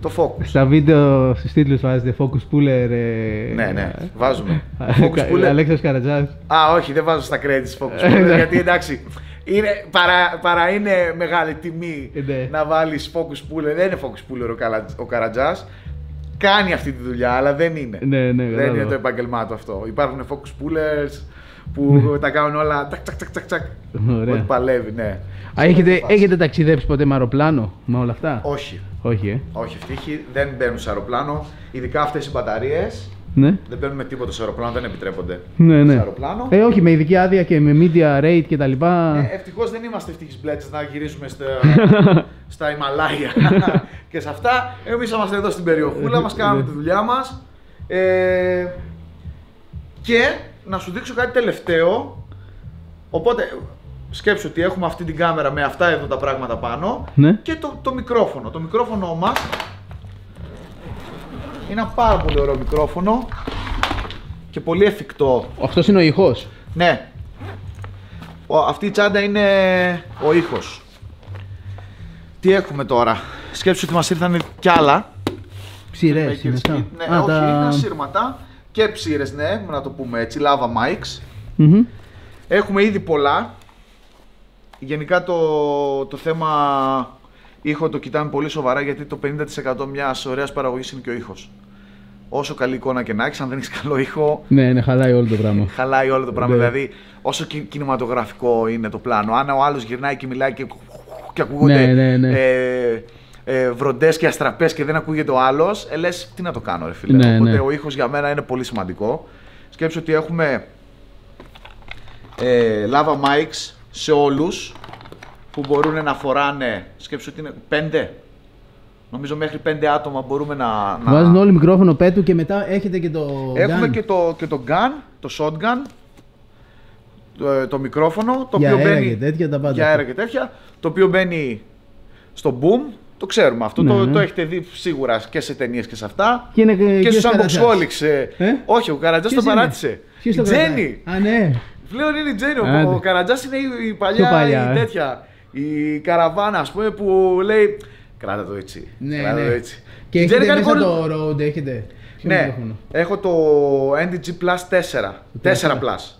το focus. Στα βίντεο στους τίτλους βάζετε focus puller. ε, ναι, ναι, βάζουμε. ε, *laughs* focus puller. Αλέξος Καρατζάς. Α, όχι, δεν βάζω στα credits focus Ε, *laughs* puller, ναι. γιατί εντάξει, είναι, παρά, παρά είναι μεγάλη τιμή Ε, ναι. να βάλεις focus puller. Δεν είναι focus puller ο, Καλα, ο Καρατζάς. Κάνει αυτή τη δουλειά, αλλά δεν είναι. Ναι, ναι, δεν κατάλαβα. είναι το επάγγελμά του αυτό. Υπάρχουν focus pullers που τα κάνουν όλα τσακ, τσακ, τσακ, τσακ, τσακ. Ναι. Ωραία. Ό,τι παλεύει, ναι. Α, Σε έχετε, αυτή τη φάση. έχετε ταξιδέψει ποτέ με αεροπλάνο με όλα αυτά; Όχι. Όχι, ε. Όχι, ευτύχη, δεν μπαίνουν σε αεροπλάνο. Ειδικά αυτές οι μπαταρίες Ναι. δεν μπαίνουν με τίποτα σε αεροπλάνο, δεν επιτρέπονται. Ναι, Σε ναι. αεροπλάνο. Ε, όχι, με ειδική άδεια και με media rate και τα λοιπά. Ε, Ευτυχώς δεν είμαστε ευτυχείς μπλέτσες να γυρίσουμε στα, *laughs* στα Ιμαλάια *laughs* και σε αυτά. Εμείς είμαστε εδώ στην περιοχούλα μας, κάνουμε τη δουλειά μας. Ε, και να σου δείξω κάτι τελευταίο. Οπότε σκέψου ότι έχουμε αυτή την κάμερα με αυτά εδώ τα πράγματα πάνω Ναι. και το, το μικρόφωνο. Το μικρόφωνο μας είναι ένα πάρα πολύ ωραίο μικρόφωνο και πολύ εφικτό. Αυτός είναι ο ηχό. Ναι. Ο, αυτή η τσάντα είναι ο ήχος. Τι έχουμε τώρα; Σκέψου ότι μας ήρθαν κι άλλα. Ψηρές Makers είναι αυτά. Kit. Ναι, Α, όχι, τα- είναι ασύρματα και ψήρες, ναι, να το πούμε έτσι, lava mics. Μμμ. Έχουμε ήδη πολλά. Γενικά το, το θέμα ήχο το κοιτάμε πολύ σοβαρά γιατί το 50% μιας ωραίας παραγωγής είναι και ο ήχος. Όσο καλή εικόνα και να έχεις, αν δεν έχεις καλό ήχο, Ναι, ναι, χαλάει όλο το πράγμα. χαλάει όλο το πράγμα. Ναι. Δηλαδή, όσο κι- κινηματογραφικό είναι το πλάνο, αν ο άλλος γυρνάει και μιλάει και, και ακούγονται Ναι, ναι, ναι. ε, ε, βροντές και αστραπές και δεν ακούγεται ο άλλος, ε, λες, τι να το κάνω ρε φίλε. Ναι, Οπότε ναι. ο ήχος για μένα είναι πολύ σημαντικό. Σκέψου ότι έχουμε ε, lava mics σε όλους που μπορούν να φοράνε, σκέψου ότι είναι πέντε. Νομίζω μέχρι πέντε άτομα μπορούμε να... να... Βάζουν όλοι μικρόφωνο πέτου και μετά έχετε και το. Έχουμε gun. και το, και το gun, το shotgun, το, ε, το μικρόφωνο, το Για οποίο αέρα μπαίνει και τέτοια, τα πάντα. για αέρα και τέτοια, το οποίο μπαίνει στο boom, το ξέρουμε αυτό, Ναι, το, ναι. το έχετε δει σίγουρα και σε ταινίες και σε αυτά. Και, είναι, Και ποιος στους Καρατζάς; unboxholics. ε, Ε; Όχι, ο Καρατζάς Ποιος τον είναι; παράτησε. Ποιος η το κρατάει; Τζέννη. Α, ναι. Πλέον είναι η Τζέννη. Ο, Άντε. ο Καρατζάς είναι η, η παλιά, Πιο παλιά, η ε. τέτοια. Η καραβάνα, ας πούμε, που λέει. Κράτα το έτσι. Ναι, κράτα ναι. το έτσι. Και Η Τζέννη έχετε κάνει μέσα πολύ- το Rode, έχετε; Ποιο ναι, μικρόφωνο; έχω το NDG Plus 4. 4 Plus.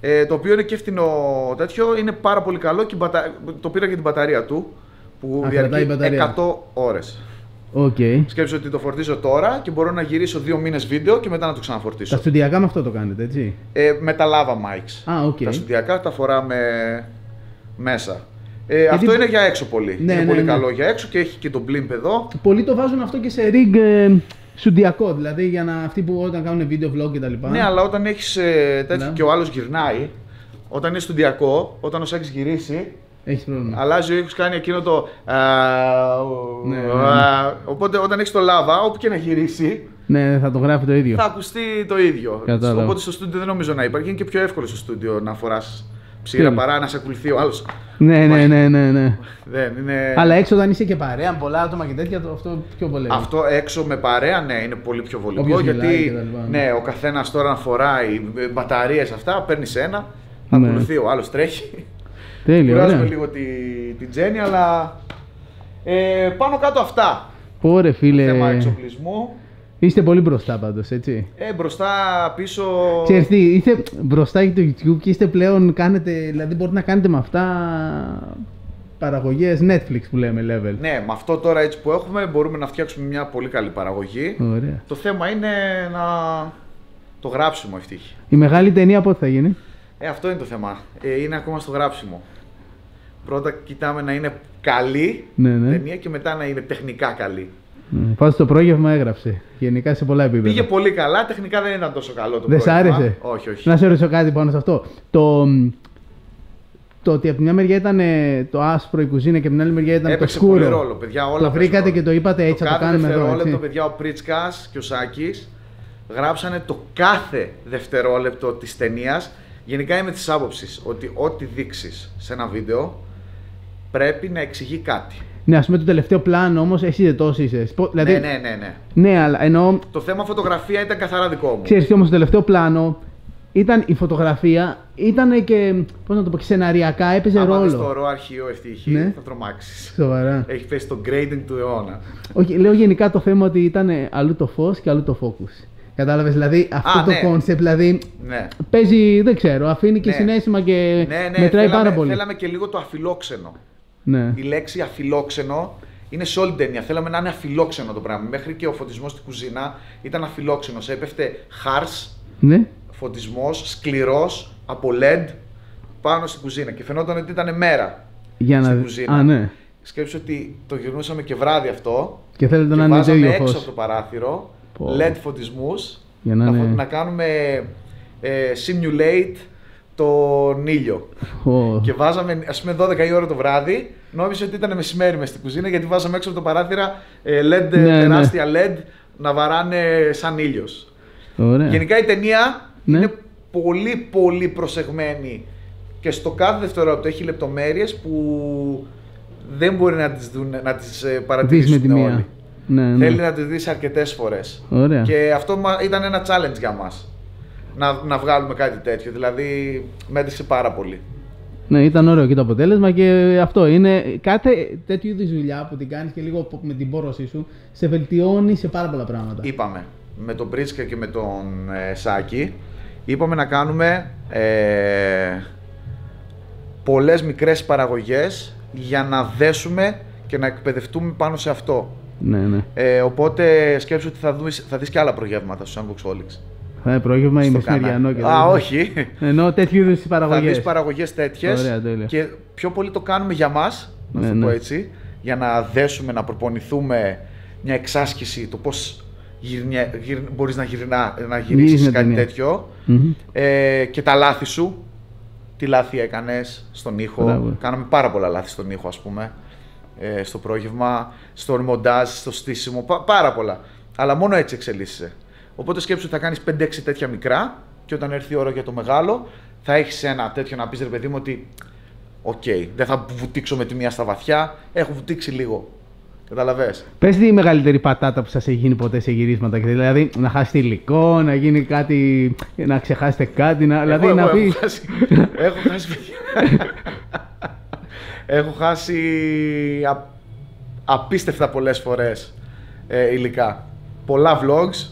Ε, το οποίο είναι και φθηνό τέτοιο, είναι πάρα πολύ καλό και η μπατα... το πήρα και την μπαταρία του που Α, διαρκεί 100 ώρες. Okay. Σκέψω ότι το φορτίζω τώρα και μπορώ να γυρίσω δύο μήνες βίντεο και μετά να το ξαναφορτίσω. Τα στοντιακά με αυτό το κάνετε, έτσι; Ε, με τα λάβα mics. Α, okay. Τα στοντιακά τα φοράμε μέσα. Ε, Γιατί... Αυτό είναι για έξω πολύ. Ναι, είναι ναι, πολύ ναι. καλό για έξω και έχει και τον blimp εδώ. Πολλοί το βάζουν αυτό και σε rig ε, σουντιακό, δηλαδή για να αυτοί που όταν κάνουν βίντεο vlog κτλ. Ναι, αλλά όταν έχεις ε, τέτοιο ναι. και ο άλλος γυρνάει, όταν είναι σουντιακό, όταν ο Σάκης γυρίσει, έχει πρόβλημα. αλλάζει ο ήχος, κάνει εκείνο το. α, ο- Ναι, ναι, α, Οπότε όταν έχεις το λάβα, όπου και να γυρίσει, Ναι, θα το γράφει το ίδιο. θα ακουστεί το ίδιο. Κατάλαβα. Οπότε στο στούντιο δεν νομίζω να υπάρχει. Είναι και πιο εύκολο στο στούντιο να φοράς ψήρα Τέλεια. παρά να σε ακολουθεί ο άλλος. Ναι, ναι, ναι, ναι, ναι. Δεν είναι. Αλλά έξω όταν είσαι και παρέα, με πολλά άτομα και τέτοια, το- αυτό πιο βολεύει. Αυτό έξω με παρέα, ναι, είναι πολύ πιο βολικό. Όποιος μιλάει γιατί και τα λοιπά, ναι. ναι, ο καθένας τώρα να φοράει μπαταρίες αυτά, παίρνεις ένα, Ναι. ακολουθεί ο άλλος τρέχει. Τέλειο, Κουράζουμε ωραία. λίγο τη, την Τζέννη, αλλά ε, πάνω κάτω αυτά. Ωραία, Θέμα φίλε. εξοπλισμού. Είστε πολύ μπροστά πάντως, έτσι. Ε, μπροστά, πίσω. Ξέρεις τι, είστε μπροστά για το YouTube και είστε πλέον, κάνετε, δηλαδή μπορείτε να κάνετε με αυτά παραγωγές Netflix που λέμε level. Ναι, με αυτό τώρα έτσι που έχουμε μπορούμε να φτιάξουμε μια πολύ καλή παραγωγή. Ωραία. Το θέμα είναι να το γράψιμο ευτύχη. Η μεγάλη ταινία πότε θα γίνει; Ε, αυτό είναι το θέμα. Ε, είναι ακόμα στο γράψιμο. Πρώτα κοιτάμε να είναι καλή Ναι, ναι. ταινία και μετά να είναι τεχνικά καλή. Ναι. Πάντως το πρόγευμα έγραψε. Γενικά σε πολλά επίπεδα. Πήγε πολύ καλά, τεχνικά δεν ήταν τόσο καλό το Δεν σ' πρόγραμμα. άρεσε; Όχι, όχι. Να σε ρωτήσω κάτι πάνω σε αυτό. Το, το ότι από τη μια μεριά ήταν ε, το άσπρο η κουζίνα και από την άλλη μεριά ήταν Έπαιξε το σκούρο. πολύ ρόλο, παιδιά. Όλα το παίζουν βρήκατε ρόλο. και το είπατε έτσι, θα το κάθε κάνουμε εδώ. δευτερόλεπτο, Έτσι. παιδιά, ο Πρίτσκα και ο Σάκης γράψανε το κάθε δευτερόλεπτο της ταινίας. Γενικά είμαι της άποψης ότι ό,τι δείξεις σε ένα βίντεο πρέπει να εξηγεί κάτι. Ναι, ας πούμε το τελευταίο πλάνο όμως εσύ δεν τόσο είσαι. Σπο- Δηλαδή, Ναι, ναι, ναι, ναι. ναι, αλλά εννοώ. Το θέμα φωτογραφία ήταν καθαρά δικό μου. Ξέρεις τι όμως το τελευταίο πλάνο ήταν η φωτογραφία, ήταν και, πώς να το πω, και σεναριακά έπαιζε Άμα δεις ρόλο. το ρο αρχείο ευτύχη, Ναι. θα τρομάξεις. Σοβαρά. Έχει πέσει το grading του αιώνα. Όχι, λέω γενικά το θέμα ότι ήταν αλλού το φως και αλλού το focus. Κατάλαβες, δηλαδή αυτό Α, το ναι. concept, δηλαδή Ναι. παίζει, δεν ξέρω, αφήνει και Ναι. συνέστημα και Ναι, ναι, μετράει θέλαμε, πάρα πολύ. θέλαμε και λίγο το αφιλόξενο. Ναι. Η λέξη αφιλόξενο είναι σε όλη την ταινία. Θέλαμε να είναι αφιλόξενο το πράγμα. Μέχρι και ο φωτισμός στην κουζίνα ήταν αφιλόξενος. Έπεφτε χάρς, ναι. φωτισμός, σκληρός, από LED πάνω στην κουζίνα. Και φαινόταν ότι ήταν μέρα. Για στην να... κουζίνα. Α, ναι. Σκέψου ότι το γυρνούσαμε και βράδυ αυτό. Και θέλετε και να είναι το βάζαμε ίδιο έξω φως. από το παράθυρο Πω. LED φωτισμούς Για να να, είναι- φω- να κάνουμε ε, simulate τον ήλιο. Ω, Και βάζαμε, ας πούμε, 12 η ώρα το βράδυ, νόμιζε ότι ήταν μεσημέρι μες στην κουζίνα γιατί βάζαμε έξω από το παράθυρα ε, LED, Ναι, ναι. τεράστια LED να βαράνε σαν ήλιος. Ωραία. Γενικά η ταινία Ναι. είναι πολύ πολύ προσεγμένη και στο κάθε δευτερόλεπτο έχει λεπτομέρειες που δεν μπορεί να τις, δουν, να τις ε, Δεις με παρατηρήσουν τη μία. όλοι. Ναι, ναι. Θέλει να τις δεις αρκετές φορές. Ωραία. Και αυτό μα- ήταν ένα challenge για μας. να, να βγάλουμε κάτι τέτοιο. Δηλαδή, μέτρησε πάρα πολύ. Ναι, ήταν ωραίο και το αποτέλεσμα και αυτό είναι κάθε τέτοιου είδους δουλειά που την κάνεις και λίγο με την πόρωσή σου σε βελτιώνει σε πάρα πολλά πράγματα. Είπαμε με τον Πρίτσκα και με τον ε, Σάκη, είπαμε να κάνουμε ε, πολλές μικρές παραγωγές για να δέσουμε και να εκπαιδευτούμε πάνω σε αυτό. Ναι, ναι. Ε, οπότε σκέψου ότι θα, δεις, θα δεις και άλλα προγεύματα στο Sandboxholics. Θα είναι πρόγευμα ή Στο μεσημεριανό και κανάλι. Α, τέτοια. όχι. Ενώ τέτοιου είδους Θα παραγωγέ. δεις παραγωγές τέτοιες Ωραία, τέλεια. και πιο πολύ το κάνουμε για μας, να Ναι, το ναι. πω έτσι, για να δέσουμε, να προπονηθούμε μια εξάσκηση, το πώς γυρνια, γυρ, μπορείς να, γυρνά, να Γυρίζεις γυρίσεις μια κάτι ταινία. τέτοιο Μμμ. ε, και τα λάθη σου. Τι λάθη έκανες στον ήχο. Μπράβο. Κάναμε πάρα πολλά λάθη στον ήχο, ας πούμε. Ε, στο πρόγευμα, στο μοντάζ, στο στήσιμο, πα- πάρα πολλά. Αλλά μόνο έτσι εξελίσσεσαι. Οπότε σκέψου ότι θα κάνεις 5-6 τέτοια μικρά και όταν έρθει η ώρα για το μεγάλο, θα έχεις ένα τέτοιο να πεις ρε παιδί μου ότι Οκ, δεν θα βουτήξω με τη μία στα βαθιά, έχω βουτήξει λίγο. Καταλαβες; Πες τη μεγαλύτερη πατάτα που σας έχει γίνει ποτέ σε γυρίσματα. και Δηλαδή να χάσετε υλικό, να γίνει κάτι, να ξεχάσετε κάτι. Να, δηλαδή Εγώ- να εγώ πεις. Έχω χάσει, *laughs* έχω χάσει, παιδιά. έχω χάσει α- απίστευτα πολλές φορές ε, υλικά. Πολλά vlogs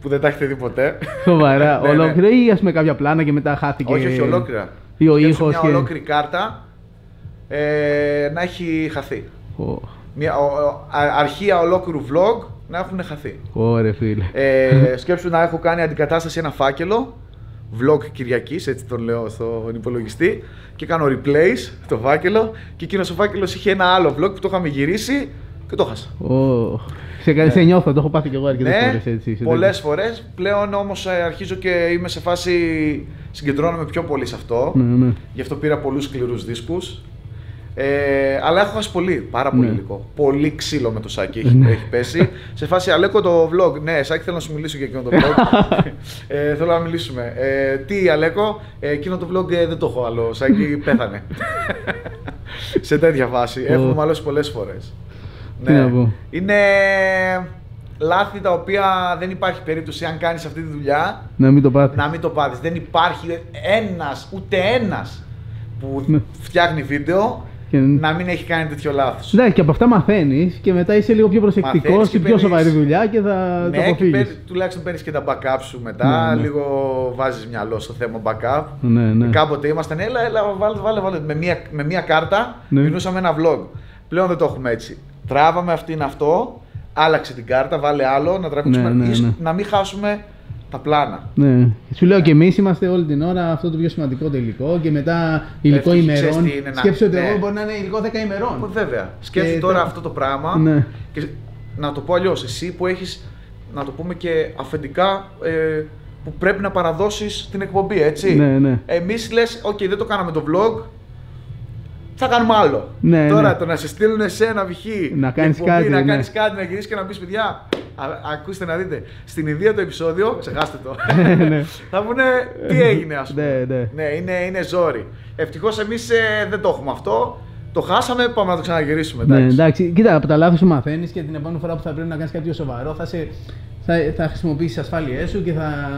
που δεν τα έχετε δει ποτέ. Σοβαρά, *laughs* Ναι, ναι. ολόκληρα ή ας πούμε κάποια πλάνα και μετά χάθηκε. όχι, όχι ολόκληρα. Ή ο Σκέψου ήχος μια και. ολόκληρη κάρτα ε, να έχει χαθεί. Ω, Μια ο- ο- α- αρχεία ολόκληρου vlog να έχουν χαθεί. Ωραία, φίλε. Ε, σκέψου να έχω κάνει αντικατάσταση ένα φάκελο, vlog Κυριακής, έτσι τον λέω στον υπολογιστή, και κάνω replace το φάκελο και εκείνος ο φάκελος είχε ένα άλλο vlog που το είχαμε γυρίσει και το χάσα. Ω, Σε, σε νιώθω, το έχω πάθει κι εγώ αρκετές Ναι, φορές έτσι. σε πολλές φορές. Πλέον όμως ε, αρχίζω και είμαι σε φάση, συγκεντρώνομαι πιο πολύ σε αυτό. τέτοιο. Ναι, ναι. Γι' αυτό πήρα πολλούς σκληρούς δίσκους. Ε, αλλά έχω χάσει πολύ, πάρα πολύ Ναι. υλικό. Πολύ ξύλο με το Σάκη έχει, Ναι. έχει πέσει. σε φάση Αλέκο το vlog. Ναι, Σάκη θέλω να σου μιλήσω για εκείνο το vlog. *laughs* ε, θέλω να μιλήσουμε. Ε, τι Αλέκο, ε, εκείνο το vlog ε, δεν το έχω άλλο. Σάκη *laughs* πέθανε. σε τέτοια φάση. Έχουμε μαλώσει πολλές φορές. Τι να πω. Είναι λάθη τα οποία δεν υπάρχει περίπτωση αν κάνεις αυτή τη δουλειά Να μην το πάθεις. να μην το πάθεις. Δεν υπάρχει ένας, ούτε ένας που Ναι. φτιάχνει βίντεο Και- να μην έχει κάνει τέτοιο λάθος. Ναι, και από αυτά μαθαίνεις και μετά είσαι λίγο πιο προσεκτικός Μαθαίνεις στην και πιο παίρνεις- σοβαρή δουλειά και θα το Ναι, και αποφύγεις. παίρνεις- τουλάχιστον παίρνεις και τα backup σου μετά. Ναι, ναι. Λίγο βάζεις μυαλό στο θέμα backup. Ναι, ναι. Κάποτε ήμασταν, έλα, έλα, βάλε, βάλε, βάλε. Με μία, με μία κάρτα Ναι. γυρνούσαμε ένα vlog. Πλέον δεν το έχουμε έτσι. Τράβαμε αυτήν αυτό, άλλαξε την κάρτα, βάλε άλλο, να τραβήξουμε. Ναι, ναι, ίσως ναι. Να μην χάσουμε τα πλάνα. Ναι. Σου λέω και εμείς είμαστε όλη την ώρα αυτό το πιο σημαντικό το υλικό και μετά υλικό Ευτυχή, ημερών. ξέρεις τι είναι να- Σκέψου ότι ναι. εγώ μπορεί να είναι υλικό 10 ημερών. Ε, Βέβαια. Σκέψου Και τώρα τα- αυτό το πράγμα. Ναι. Και να το πω αλλιώς, εσύ που έχεις, να το πούμε και αφεντικά, ε, που πρέπει να παραδώσεις την εκπομπή, έτσι. Ναι, ναι. Εμείς λες, OK, δεν το κάναμε το vlog. Θα κάνουμε άλλο. Ναι, Τώρα ναι. το να σε στείλουν εσένα π.χ. Να η κάνεις εκπομπή, κάτι, Να ναι. κάνεις κάτι, να γυρίσεις και να πεις παιδιά. Α, ακούστε να δείτε. Στην ιδέα το επεισόδιο, ξεχάστε το. Ναι. *laughs* θα πούνε τι έγινε, ας πούμε. Ναι, ναι. Ναι, είναι, είναι ζόρι. Ευτυχώς εμείς δεν το έχουμε αυτό. Το χάσαμε, πάμε να το ξαναγυρίσουμε. Ναι, Εντάξει. εντάξει. Κοίτα, από τα λάθη σου μαθαίνεις και την επόμενη φορά που θα πρέπει να κάνεις κάτι πιο σοβαρό θα, σε, θα, θα χρησιμοποιήσεις τι ασφάλειές σου και θα,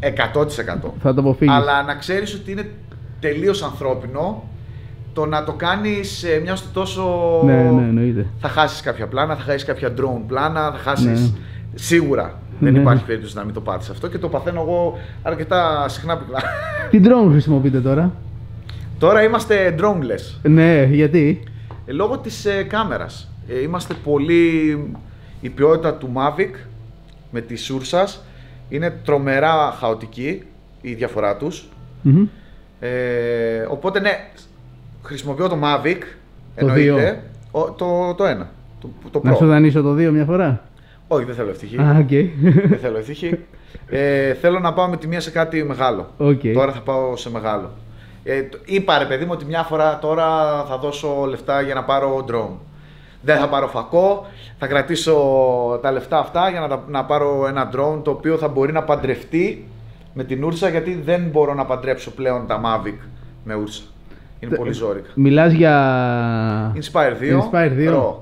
100%. θα το αποφύγεις. Αλλά να ξέρεις ότι είναι τελείως ανθρώπινο το να το κάνεις ε, μιας στο τόσο... Ναι, ναι, εννοείται. Θα χάσεις κάποια πλάνα, θα χάσεις κάποια drone πλάνα, θα χάσεις... Ναι. Σίγουρα δεν Ναι. υπάρχει περίπτωση να μην το πάθεις αυτό και το παθαίνω εγώ αρκετά συχνά πυκνά. *laughs* Τι drone χρησιμοποιείτε τώρα; Τώρα είμαστε droneless. Ναι, γιατί; Ε, λόγω της ε, κάμερας. Ε, είμαστε πολύ... Η ποιότητα του Mavic με τη Sursas είναι τρομερά χαοτική η διαφορά τους. Μμμ. Ε, οπότε ναι, χρησιμοποιώ το Mavic. Το εννοείται. Ο, το, το ένα. Το, το Να Pro. σου δανείσω το 2 μια φορά; Όχι, δεν θέλω ευτυχή. Α, οκ. δεν θέλω ευτυχή. Ε, θέλω να πάω με τη μία σε κάτι μεγάλο. Οκ. Τώρα θα πάω σε μεγάλο. Ε, το- είπα ρε παιδί μου ότι μια φορά τώρα θα δώσω λεφτά για να πάρω drone. Δεν θα πάρω φακό, θα κρατήσω τα λεφτά αυτά για να, τα- να πάρω ένα drone το οποίο θα μπορεί να παντρευτεί με την ούρσα γιατί δεν μπορώ να παντρέψω πλέον τα Mavic με ούρσα. Είναι πολύ ζόρικα. Μιλάς για... Inspire 2. Inspire 2. Pro.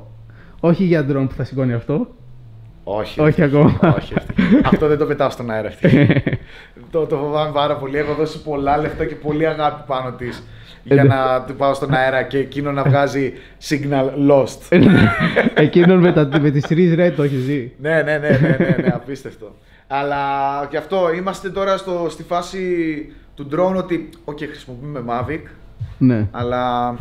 Όχι για drone που θα σηκώνει αυτό. Όχι. Όχι ακόμα. Όχι, ευτυχή. Αυτό δεν το πετάω στον αέρα. *laughs* το, το φοβάμαι πάρα πολύ. Έχω δώσει πολλά λεφτά και πολύ αγάπη πάνω της για Ε, να του πάω στον αέρα και εκείνο να βγάζει signal lost. Εκείνον με, τα, με τις τρεις ρε το έχεις δει. ναι, ναι, ναι, ναι, ναι, ναι, απίστευτο. Αλλά και αυτό, είμαστε τώρα στο, στη φάση του drone ότι, οκ, χρησιμοποιούμε Mavic, Ναι, αλλά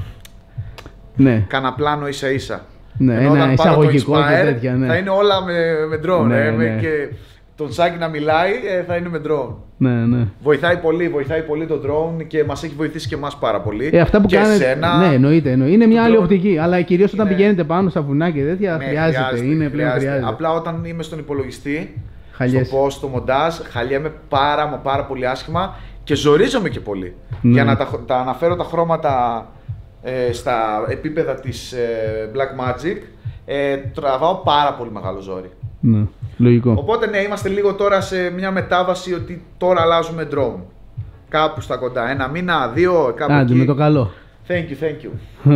ναι. κάνα πλάνο ίσα ίσα. Ναι, Ενώ ένα όταν πάρω το εισαγωγικό και Inspire, τέτοια, ναι. Θα είναι όλα με, με drone. Ναι, ε, με- ναι. Και τον Σάκη να μιλάει ε, θα είναι με drone. Ναι, ναι. Βοηθάει πολύ, βοηθάει πολύ το drone και μας έχει βοηθήσει και εμάς πάρα πολύ. Ε, αυτά που και κάνετε. εσένα, Ναι, εννοείται, εννοείται. Είναι μια το άλλη drone οπτική. Αλλά κυρίως όταν είναι- πηγαίνετε πάνω στα βουνά και τέτοια ναι, χρειάζεται. Είναι πλέον χρειάζεται. Απλά όταν είμαι στον υπολογιστή, Χαλιέσαι. στο post, στο μοντάζ, χαλιέμαι πάρα μα πάρα πολύ άσχημα και ζορίζομαι και πολύ. Ναι. Για να τα, τα αναφέρω τα χρώματα ε, στα επίπεδα της ε, Black Magic, ε, τραβάω πάρα πολύ μεγάλο ζόρι. Ναι, λογικό. Οπότε ναι, είμαστε λίγο τώρα σε μια μετάβαση ότι τώρα αλλάζουμε drone. Κάπου στα κοντά. Ένα μήνα, δύο, κάπου Άντε εκεί. με το καλό. Thank you, thank you.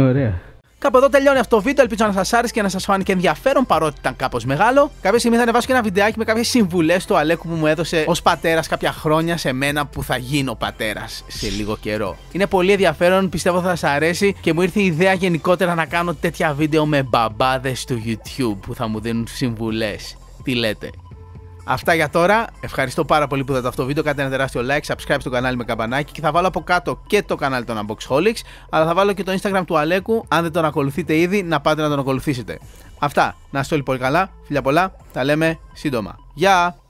Ωραία. Κάπου εδώ τελειώνει αυτό το βίντεο. Ελπίζω να σας άρεσε και να σας φάνηκε ενδιαφέρον παρότι ήταν κάπως μεγάλο. Κάποια στιγμή θα ανεβάσω και ένα βιντεάκι με κάποιες συμβουλές του Αλέκου που μου έδωσε ως πατέρας κάποια χρόνια σε μένα που θα γίνω πατέρας σε λίγο καιρό. Είναι πολύ ενδιαφέρον, πιστεύω θα σας αρέσει και μου ήρθε η ιδέα γενικότερα να κάνω τέτοια βίντεο με μπαμπάδες του YouTube που θα μου δίνουν συμβουλές. Τι λέτε; Αυτά για τώρα. Ευχαριστώ πάρα πολύ που είδατε αυτό το βίντεο. Κάντε ένα τεράστιο like, subscribe στο κανάλι με καμπανάκι και θα βάλω από κάτω και το κανάλι των Unboxholics. Αλλά θα βάλω και το Instagram του Αλέκου. Αν δεν τον ακολουθείτε ήδη, να πάτε να τον ακολουθήσετε. Αυτά. Να είστε όλοι πολύ καλά. Φιλιά πολλά. Τα λέμε σύντομα. Γεια!